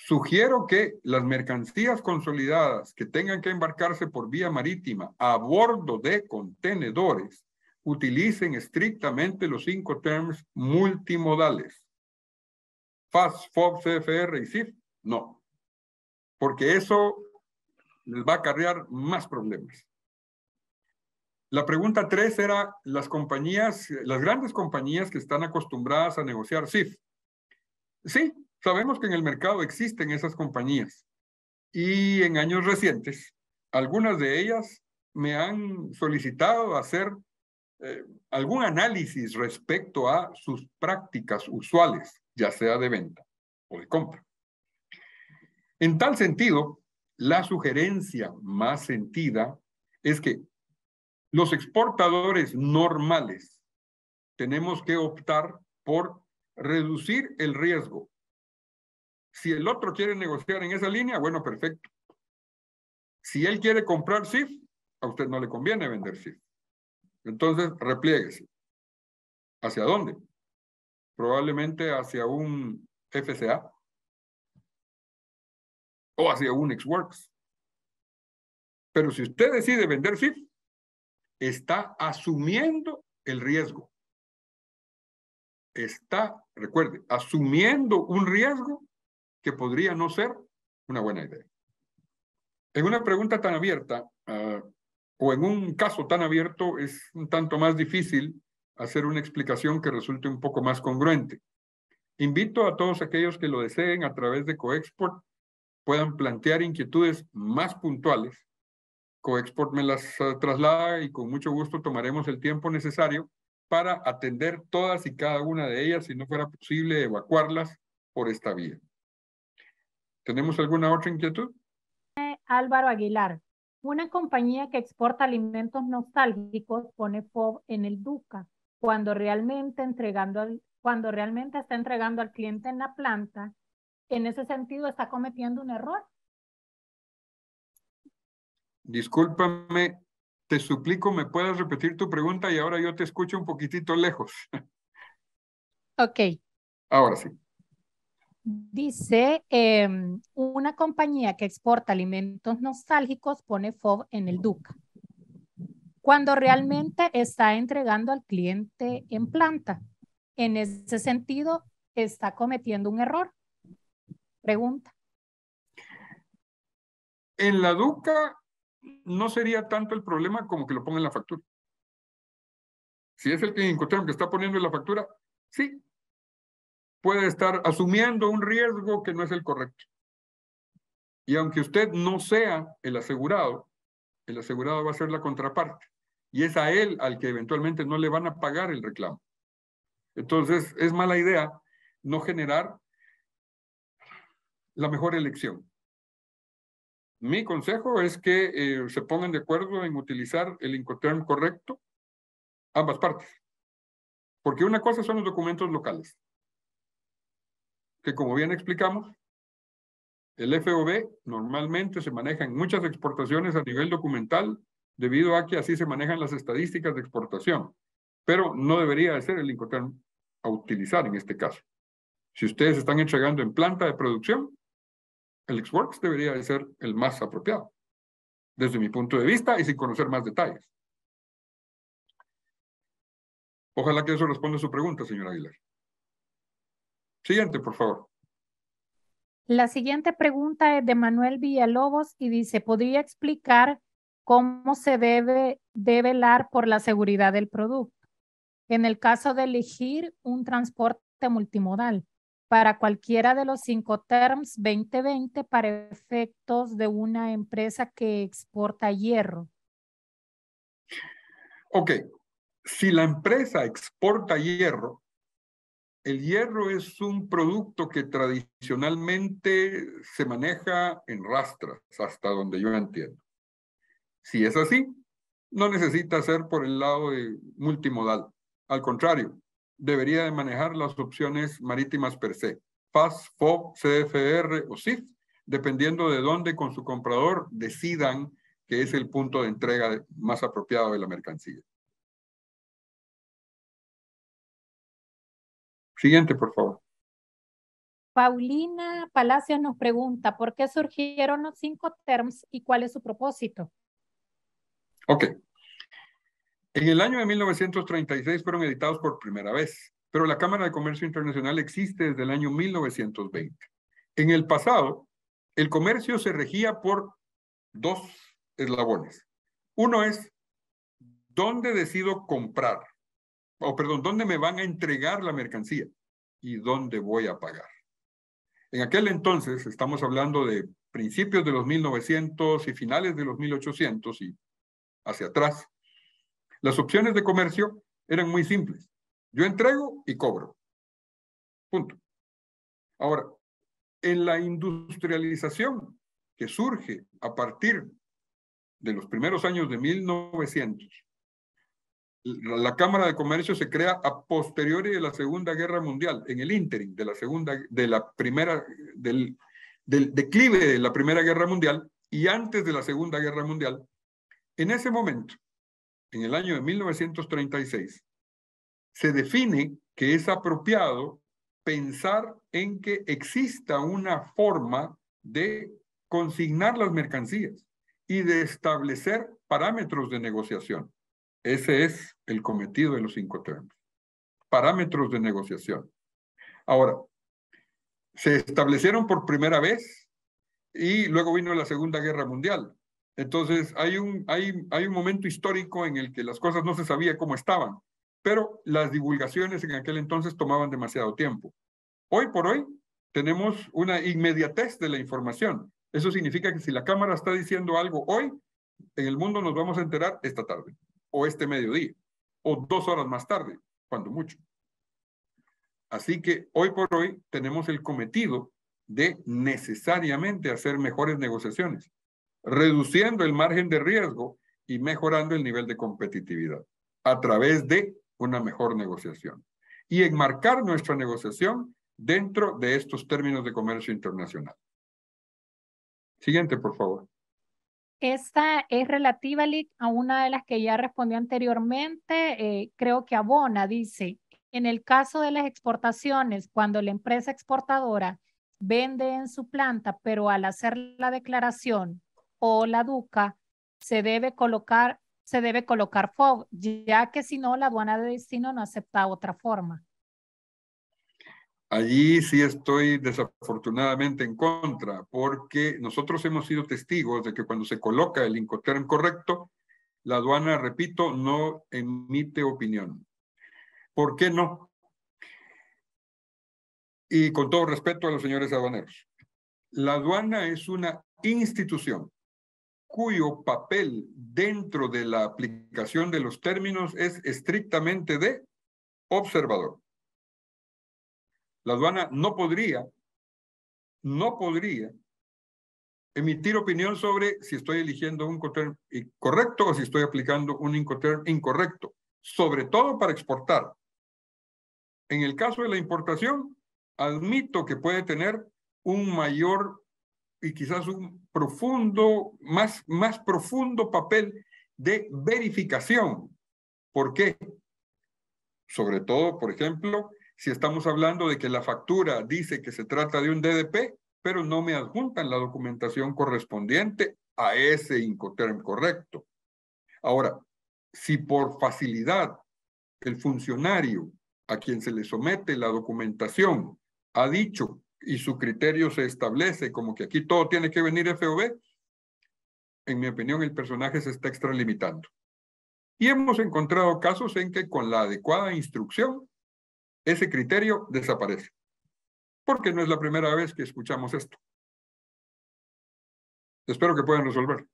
Sugiero que las mercancías consolidadas que tengan que embarcarse por vía marítima a bordo de contenedores utilicen estrictamente los cinco terms multimodales. FAS, FOB, CFR y CIF, no. Porque eso les va a acarrear más problemas. La pregunta tres era las compañías, las grandes compañías que están acostumbradas a negociar CIF. Sí, Sabemos que en el mercado existen esas compañías y en años recientes, algunas de ellas me han solicitado hacer eh, algún análisis respecto a sus prácticas usuales, ya sea de venta o de compra. En tal sentido, la sugerencia más sentida es que los exportadores normales tenemos que optar por reducir el riesgo si el otro quiere negociar en esa línea, bueno, perfecto. Si él quiere comprar SIF, a usted no le conviene vender SIF. Entonces, replieguese. ¿Hacia dónde? Probablemente hacia un FCA o hacia un XWorks. Pero si usted decide vender SIF, está asumiendo el riesgo. Está, recuerde, asumiendo un riesgo que podría no ser una buena idea. En una pregunta tan abierta ah, o en un caso tan abierto es un tanto más difícil hacer una explicación que resulte un poco más congruente. Invito a todos aquellos que lo deseen a través de Coexport puedan plantear inquietudes más puntuales. Coexport me las uh, traslada y con mucho gusto tomaremos el tiempo necesario para atender todas y cada una de ellas si no fuera posible evacuarlas por esta vía. ¿Tenemos alguna otra inquietud? Álvaro Aguilar. Una compañía que exporta alimentos nostálgicos pone FOB en el DUCA cuando realmente, entregando cuando realmente está entregando al cliente en la planta. En ese sentido, está cometiendo un error. Discúlpame, te suplico, me puedas repetir tu pregunta y ahora yo te escucho un poquitito lejos. Ok. Ahora sí. Dice, em, una compañía que exporta alimentos nostálgicos pone FOB en el DUCA. Cuando realmente está entregando al cliente en planta. En ese sentido, está cometiendo un error. Pregunta. En la DUCA no sería tanto el problema como que lo ponga en la factura. Si es el que encontraron que está poniendo en la factura, sí, puede estar asumiendo un riesgo que no es el correcto. Y aunque usted no sea el asegurado, el asegurado va a ser la contraparte. Y es a él al que eventualmente no le van a pagar el reclamo. Entonces, es mala idea no generar la mejor elección. Mi consejo es que eh, se pongan de acuerdo en utilizar el Incoterm correcto ambas partes. Porque una cosa son los documentos locales que como bien explicamos, el FOB normalmente se maneja en muchas exportaciones a nivel documental debido a que así se manejan las estadísticas de exportación, pero no debería de ser el Incoterm a utilizar en este caso. Si ustedes están entregando en planta de producción, el Xworks debería de ser el más apropiado, desde mi punto de vista y sin conocer más detalles. Ojalá que eso responda a su pregunta, señora Aguilar. Siguiente, por favor. La siguiente pregunta es de Manuel Villalobos y dice, ¿podría explicar cómo se debe, debe velar por la seguridad del producto? En el caso de elegir un transporte multimodal para cualquiera de los cinco terms 2020 para efectos de una empresa que exporta hierro. Ok, si la empresa exporta hierro, el hierro es un producto que tradicionalmente se maneja en rastras, hasta donde yo entiendo. Si es así, no necesita ser por el lado multimodal. Al contrario, debería de manejar las opciones marítimas per se, FAS, FOB, CFR o SIF, dependiendo de dónde con su comprador decidan que es el punto de entrega más apropiado de la mercancía. Siguiente, por favor. Paulina Palacios nos pregunta, ¿por qué surgieron los cinco terms y cuál es su propósito? Ok. En el año de 1936 fueron editados por primera vez, pero la Cámara de Comercio Internacional existe desde el año 1920. En el pasado, el comercio se regía por dos eslabones. Uno es, ¿dónde decido comprar? O perdón, ¿dónde me van a entregar la mercancía? ¿Y dónde voy a pagar? En aquel entonces, estamos hablando de principios de los 1900 y finales de los 1800 y hacia atrás, las opciones de comercio eran muy simples. Yo entrego y cobro. Punto. Ahora, en la industrialización que surge a partir de los primeros años de 1900 la Cámara de Comercio se crea a posteriori de la Segunda Guerra Mundial, en el ínterin de la segunda, de la primera, del, del declive de la Primera Guerra Mundial y antes de la Segunda Guerra Mundial. En ese momento, en el año de 1936, se define que es apropiado pensar en que exista una forma de consignar las mercancías y de establecer parámetros de negociación. Ese es el cometido de los cinco terms. Parámetros de negociación. Ahora, se establecieron por primera vez y luego vino la Segunda Guerra Mundial. Entonces, hay un, hay, hay un momento histórico en el que las cosas no se sabía cómo estaban, pero las divulgaciones en aquel entonces tomaban demasiado tiempo. Hoy por hoy tenemos una inmediatez de la información. Eso significa que si la Cámara está diciendo algo hoy, en el mundo nos vamos a enterar esta tarde, o este mediodía, o dos horas más tarde, cuando mucho. Así que hoy por hoy tenemos el cometido de necesariamente hacer mejores negociaciones, reduciendo el margen de riesgo y mejorando el nivel de competitividad a través de una mejor negociación. Y enmarcar nuestra negociación dentro de estos términos de comercio internacional. Siguiente, por favor. Esta es relativa a una de las que ya respondió anteriormente, eh, creo que abona, dice, en el caso de las exportaciones, cuando la empresa exportadora vende en su planta, pero al hacer la declaración o la DUCA, se debe colocar, se debe colocar ya que si no, la aduana de destino no acepta otra forma. Allí sí estoy desafortunadamente en contra, porque nosotros hemos sido testigos de que cuando se coloca el Incoterm correcto, la aduana, repito, no emite opinión. ¿Por qué no? Y con todo respeto a los señores aduaneros, la aduana es una institución cuyo papel dentro de la aplicación de los términos es estrictamente de observador. La aduana no podría, no podría emitir opinión sobre si estoy eligiendo un Incoterm correcto o si estoy aplicando un Incoterm incorrecto, sobre todo para exportar. En el caso de la importación, admito que puede tener un mayor y quizás un profundo, más, más profundo papel de verificación. ¿Por qué? Sobre todo, por ejemplo, si estamos hablando de que la factura dice que se trata de un DDP, pero no me adjuntan la documentación correspondiente a ese Incoterm correcto. Ahora, si por facilidad el funcionario a quien se le somete la documentación ha dicho y su criterio se establece como que aquí todo tiene que venir FOB, en mi opinión el personaje se está extralimitando. Y hemos encontrado casos en que con la adecuada instrucción ese criterio desaparece. Porque no es la primera vez que escuchamos esto. Espero que puedan resolver.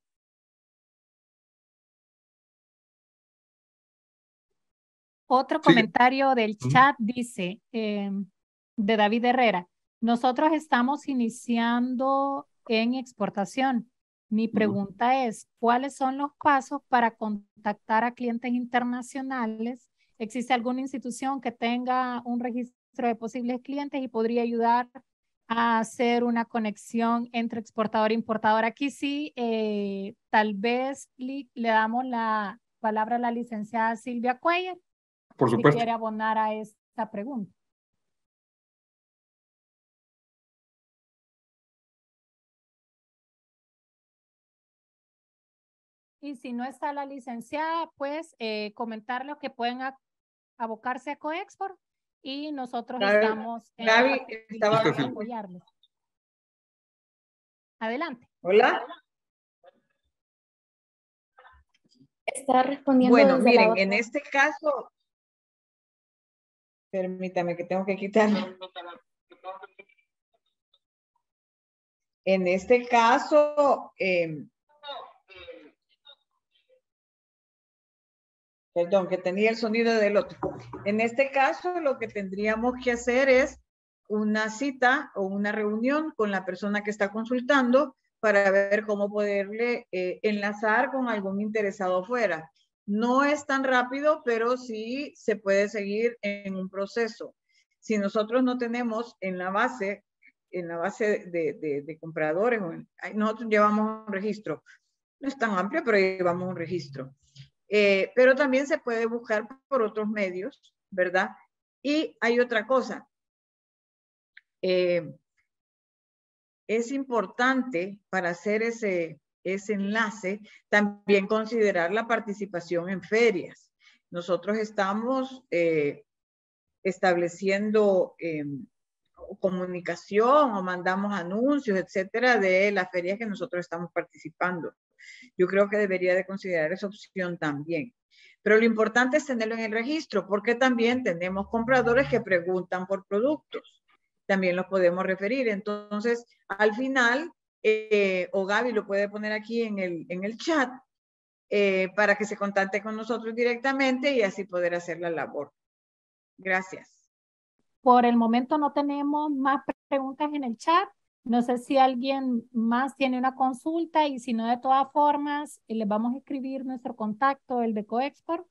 Otro comentario del chat dice, em, de David Herrera, nosotros estamos iniciando en exportación. Mi pregunta es, ¿cuáles son los pasos para contactar a clientes internacionales ¿Existe alguna institución que tenga un registro de posibles clientes y podría ayudar a hacer una conexión entre exportador e importador? Aquí sí, eh, tal vez le, damos la palabra a la licenciada Silvia Cuellar. Por supuesto. Si quiere abonar a esta pregunta. Y si no está la licenciada, pues eh, comentar lo que pueden abocarse a Coexport y nosotros estamos Gaby, estaba apoyarles. Adelante. Hola. Está respondiendo. Bueno, miren, en este caso, permítame que tengo que quitarlo. En este caso, eh, Perdón, que tenía el sonido del otro. En este caso, lo que tendríamos que hacer es una cita o una reunión con la persona que está consultando para ver cómo poderle eh, enlazar con algún interesado fuera. No es tan rápido, pero sí se puede seguir en un proceso. Si nosotros no tenemos en la base, en la base de, de compradores, nosotros llevamos un registro. No es tan amplio, pero llevamos un registro. Eh, pero también se puede buscar por otros medios, ¿verdad? Y hay otra cosa. Eh, es importante para hacer ese, ese enlace también considerar la participación en ferias. Nosotros estamos eh, estableciendo em, comunicación o mandamos anuncios, etcétera, de las ferias que nosotros estamos participando. Yo creo que debería de considerar esa opción también. Pero lo importante es tenerlo en el registro, porque también tenemos compradores que preguntan por productos. también los podemos referir. Entonces, al final, eh, o Gaby lo puede poner aquí en el, en el chat, eh, para que se contacte con nosotros directamente y así poder hacer la labor. Gracias. Por el momento no tenemos más preguntas en el chat. No sé si alguien más tiene una consulta y si no, de todas formas, eh, les vamos a escribir nuestro contacto, el de Coexport,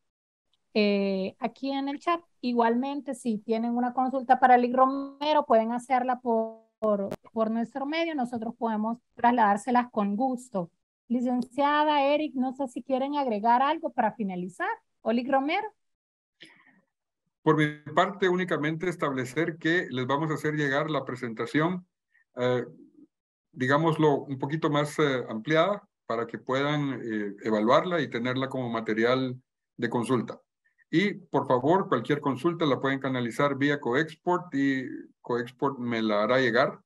eh, aquí en el chat. Igualmente, si tienen una consulta para el Romero, pueden hacerla por, por, nuestro medio. Nosotros podemos trasladárselas con gusto. Licenciada Eric, no sé si quieren agregar algo para finalizar. Oli Romero. Por mi parte, únicamente establecer que les vamos a hacer llegar la presentación eh, digámoslo, un poquito más eh, ampliada para que puedan eh, evaluarla y tenerla como material de consulta. Y por favor, cualquier consulta la pueden canalizar vía Coexport y Coexport me la hará llegar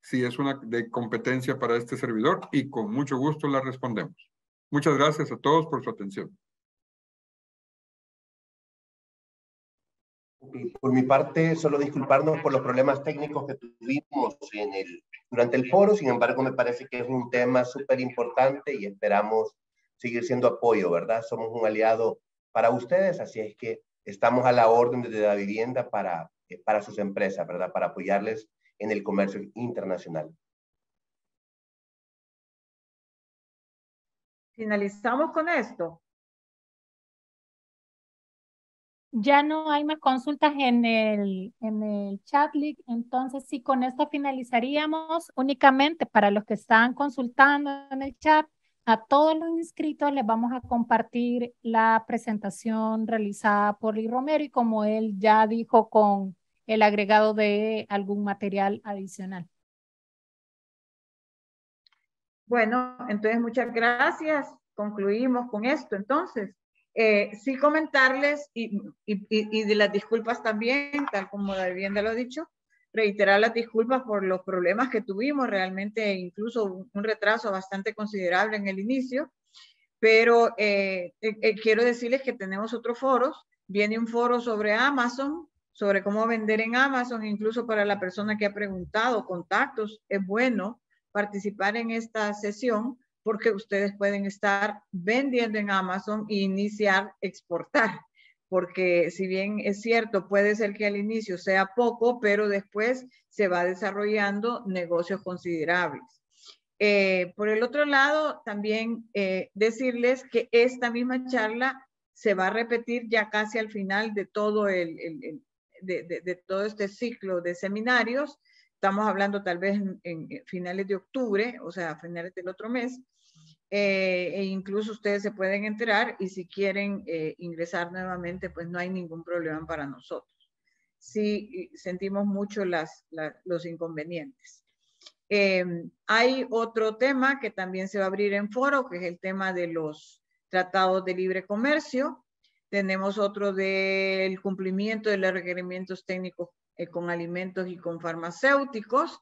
si es una de competencia para este servidor y con mucho gusto la respondemos. Muchas gracias a todos por su atención. Por mi parte, solo disculparnos por los problemas técnicos que tuvimos en el, durante el foro. Sin embargo, me parece que es un tema súper importante y esperamos seguir siendo apoyo, ¿verdad? Somos un aliado para ustedes, así es que estamos a la orden de la vivienda para, eh, para sus empresas, ¿verdad? Para apoyarles en el comercio internacional. Finalizamos con esto. Ya no hay más consultas en el, en el chat entonces sí, con esto finalizaríamos únicamente para los que están consultando en el chat. A todos los inscritos les vamos a compartir la presentación realizada por Lee Romero y como él ya dijo con el agregado de algún material adicional. Bueno, entonces muchas gracias. Concluimos con esto entonces. Eh, sí comentarles y, y, de las disculpas también, tal como vivienda lo ha dicho, reiterar las disculpas por los problemas que tuvimos, realmente incluso un, retraso bastante considerable en el inicio, pero eh, eh, quiero decirles que tenemos otros foros, viene un foro sobre Amazon, sobre cómo vender en Amazon, incluso para la persona que ha preguntado, contactos, es bueno participar en esta sesión porque ustedes pueden estar vendiendo en Amazon e iniciar exportar. Porque si bien es cierto, puede ser que al inicio sea poco, pero después se va desarrollando negocios considerables. Eh, por el otro lado, también eh, decirles que esta misma charla se va a repetir ya casi al final de todo el, de, todo este ciclo de seminarios Estamos hablando tal vez en, finales de octubre, o sea, finales del otro mes. Eh, e incluso ustedes se pueden enterar y si quieren eh, ingresar nuevamente, pues no hay ningún problema para nosotros. Sí sentimos mucho las, los inconvenientes. Em, hay otro tema que también se va a abrir en foro, que es el tema de los tratados de libre comercio. Tenemos otro del cumplimiento de los requerimientos técnicos eh, con alimentos y con farmacéuticos.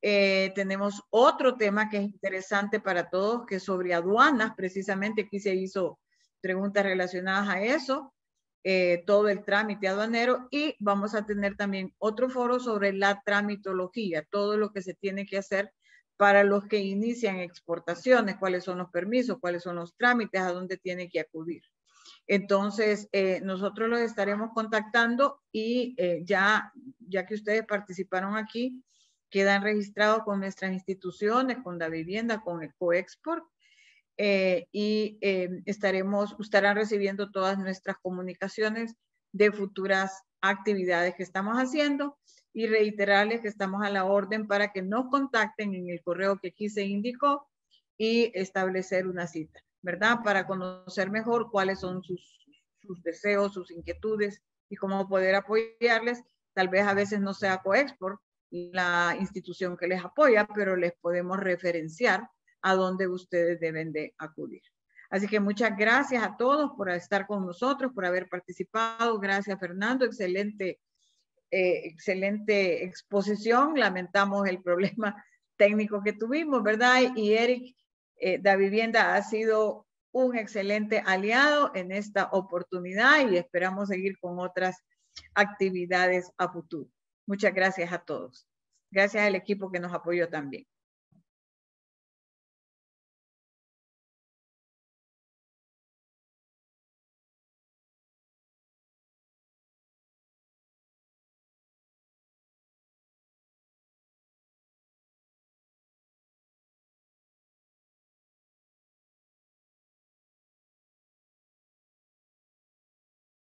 Eh, tenemos otro tema que es interesante para todos, que es sobre aduanas. Precisamente aquí se hizo preguntas relacionadas a eso, eh, todo el trámite aduanero. Y vamos a tener también otro foro sobre la tramitología, todo lo que se tiene que hacer para los que inician exportaciones, cuáles son los permisos, cuáles son los trámites, a dónde tiene que acudir. Entonces, eh, nosotros los estaremos contactando y eh, ya, ya que ustedes participaron aquí, quedan registrados con nuestras instituciones, con la vivienda, con el Coexport, eh, y estaremos, estarán recibiendo todas nuestras comunicaciones de futuras actividades que estamos haciendo y reiterarles que estamos a la orden para que nos contacten en el correo que aquí se indicó y establecer una cita. ¿Verdad? Para conocer mejor cuáles son sus, deseos, sus inquietudes y cómo poder apoyarles. Tal vez a veces no sea Coexport la institución que les apoya, pero les podemos referenciar a dónde ustedes deben de acudir. Así que muchas gracias a todos por estar con nosotros, por haber participado. Gracias, Fernando. Excelente, eh, excelente exposición. Lamentamos el problema técnico que tuvimos, ¿verdad? Y Eric, eh, Da Vivienda ha sido un excelente aliado en esta oportunidad y esperamos seguir con otras actividades a futuro. Muchas gracias a todos. Gracias al equipo que nos apoyó también.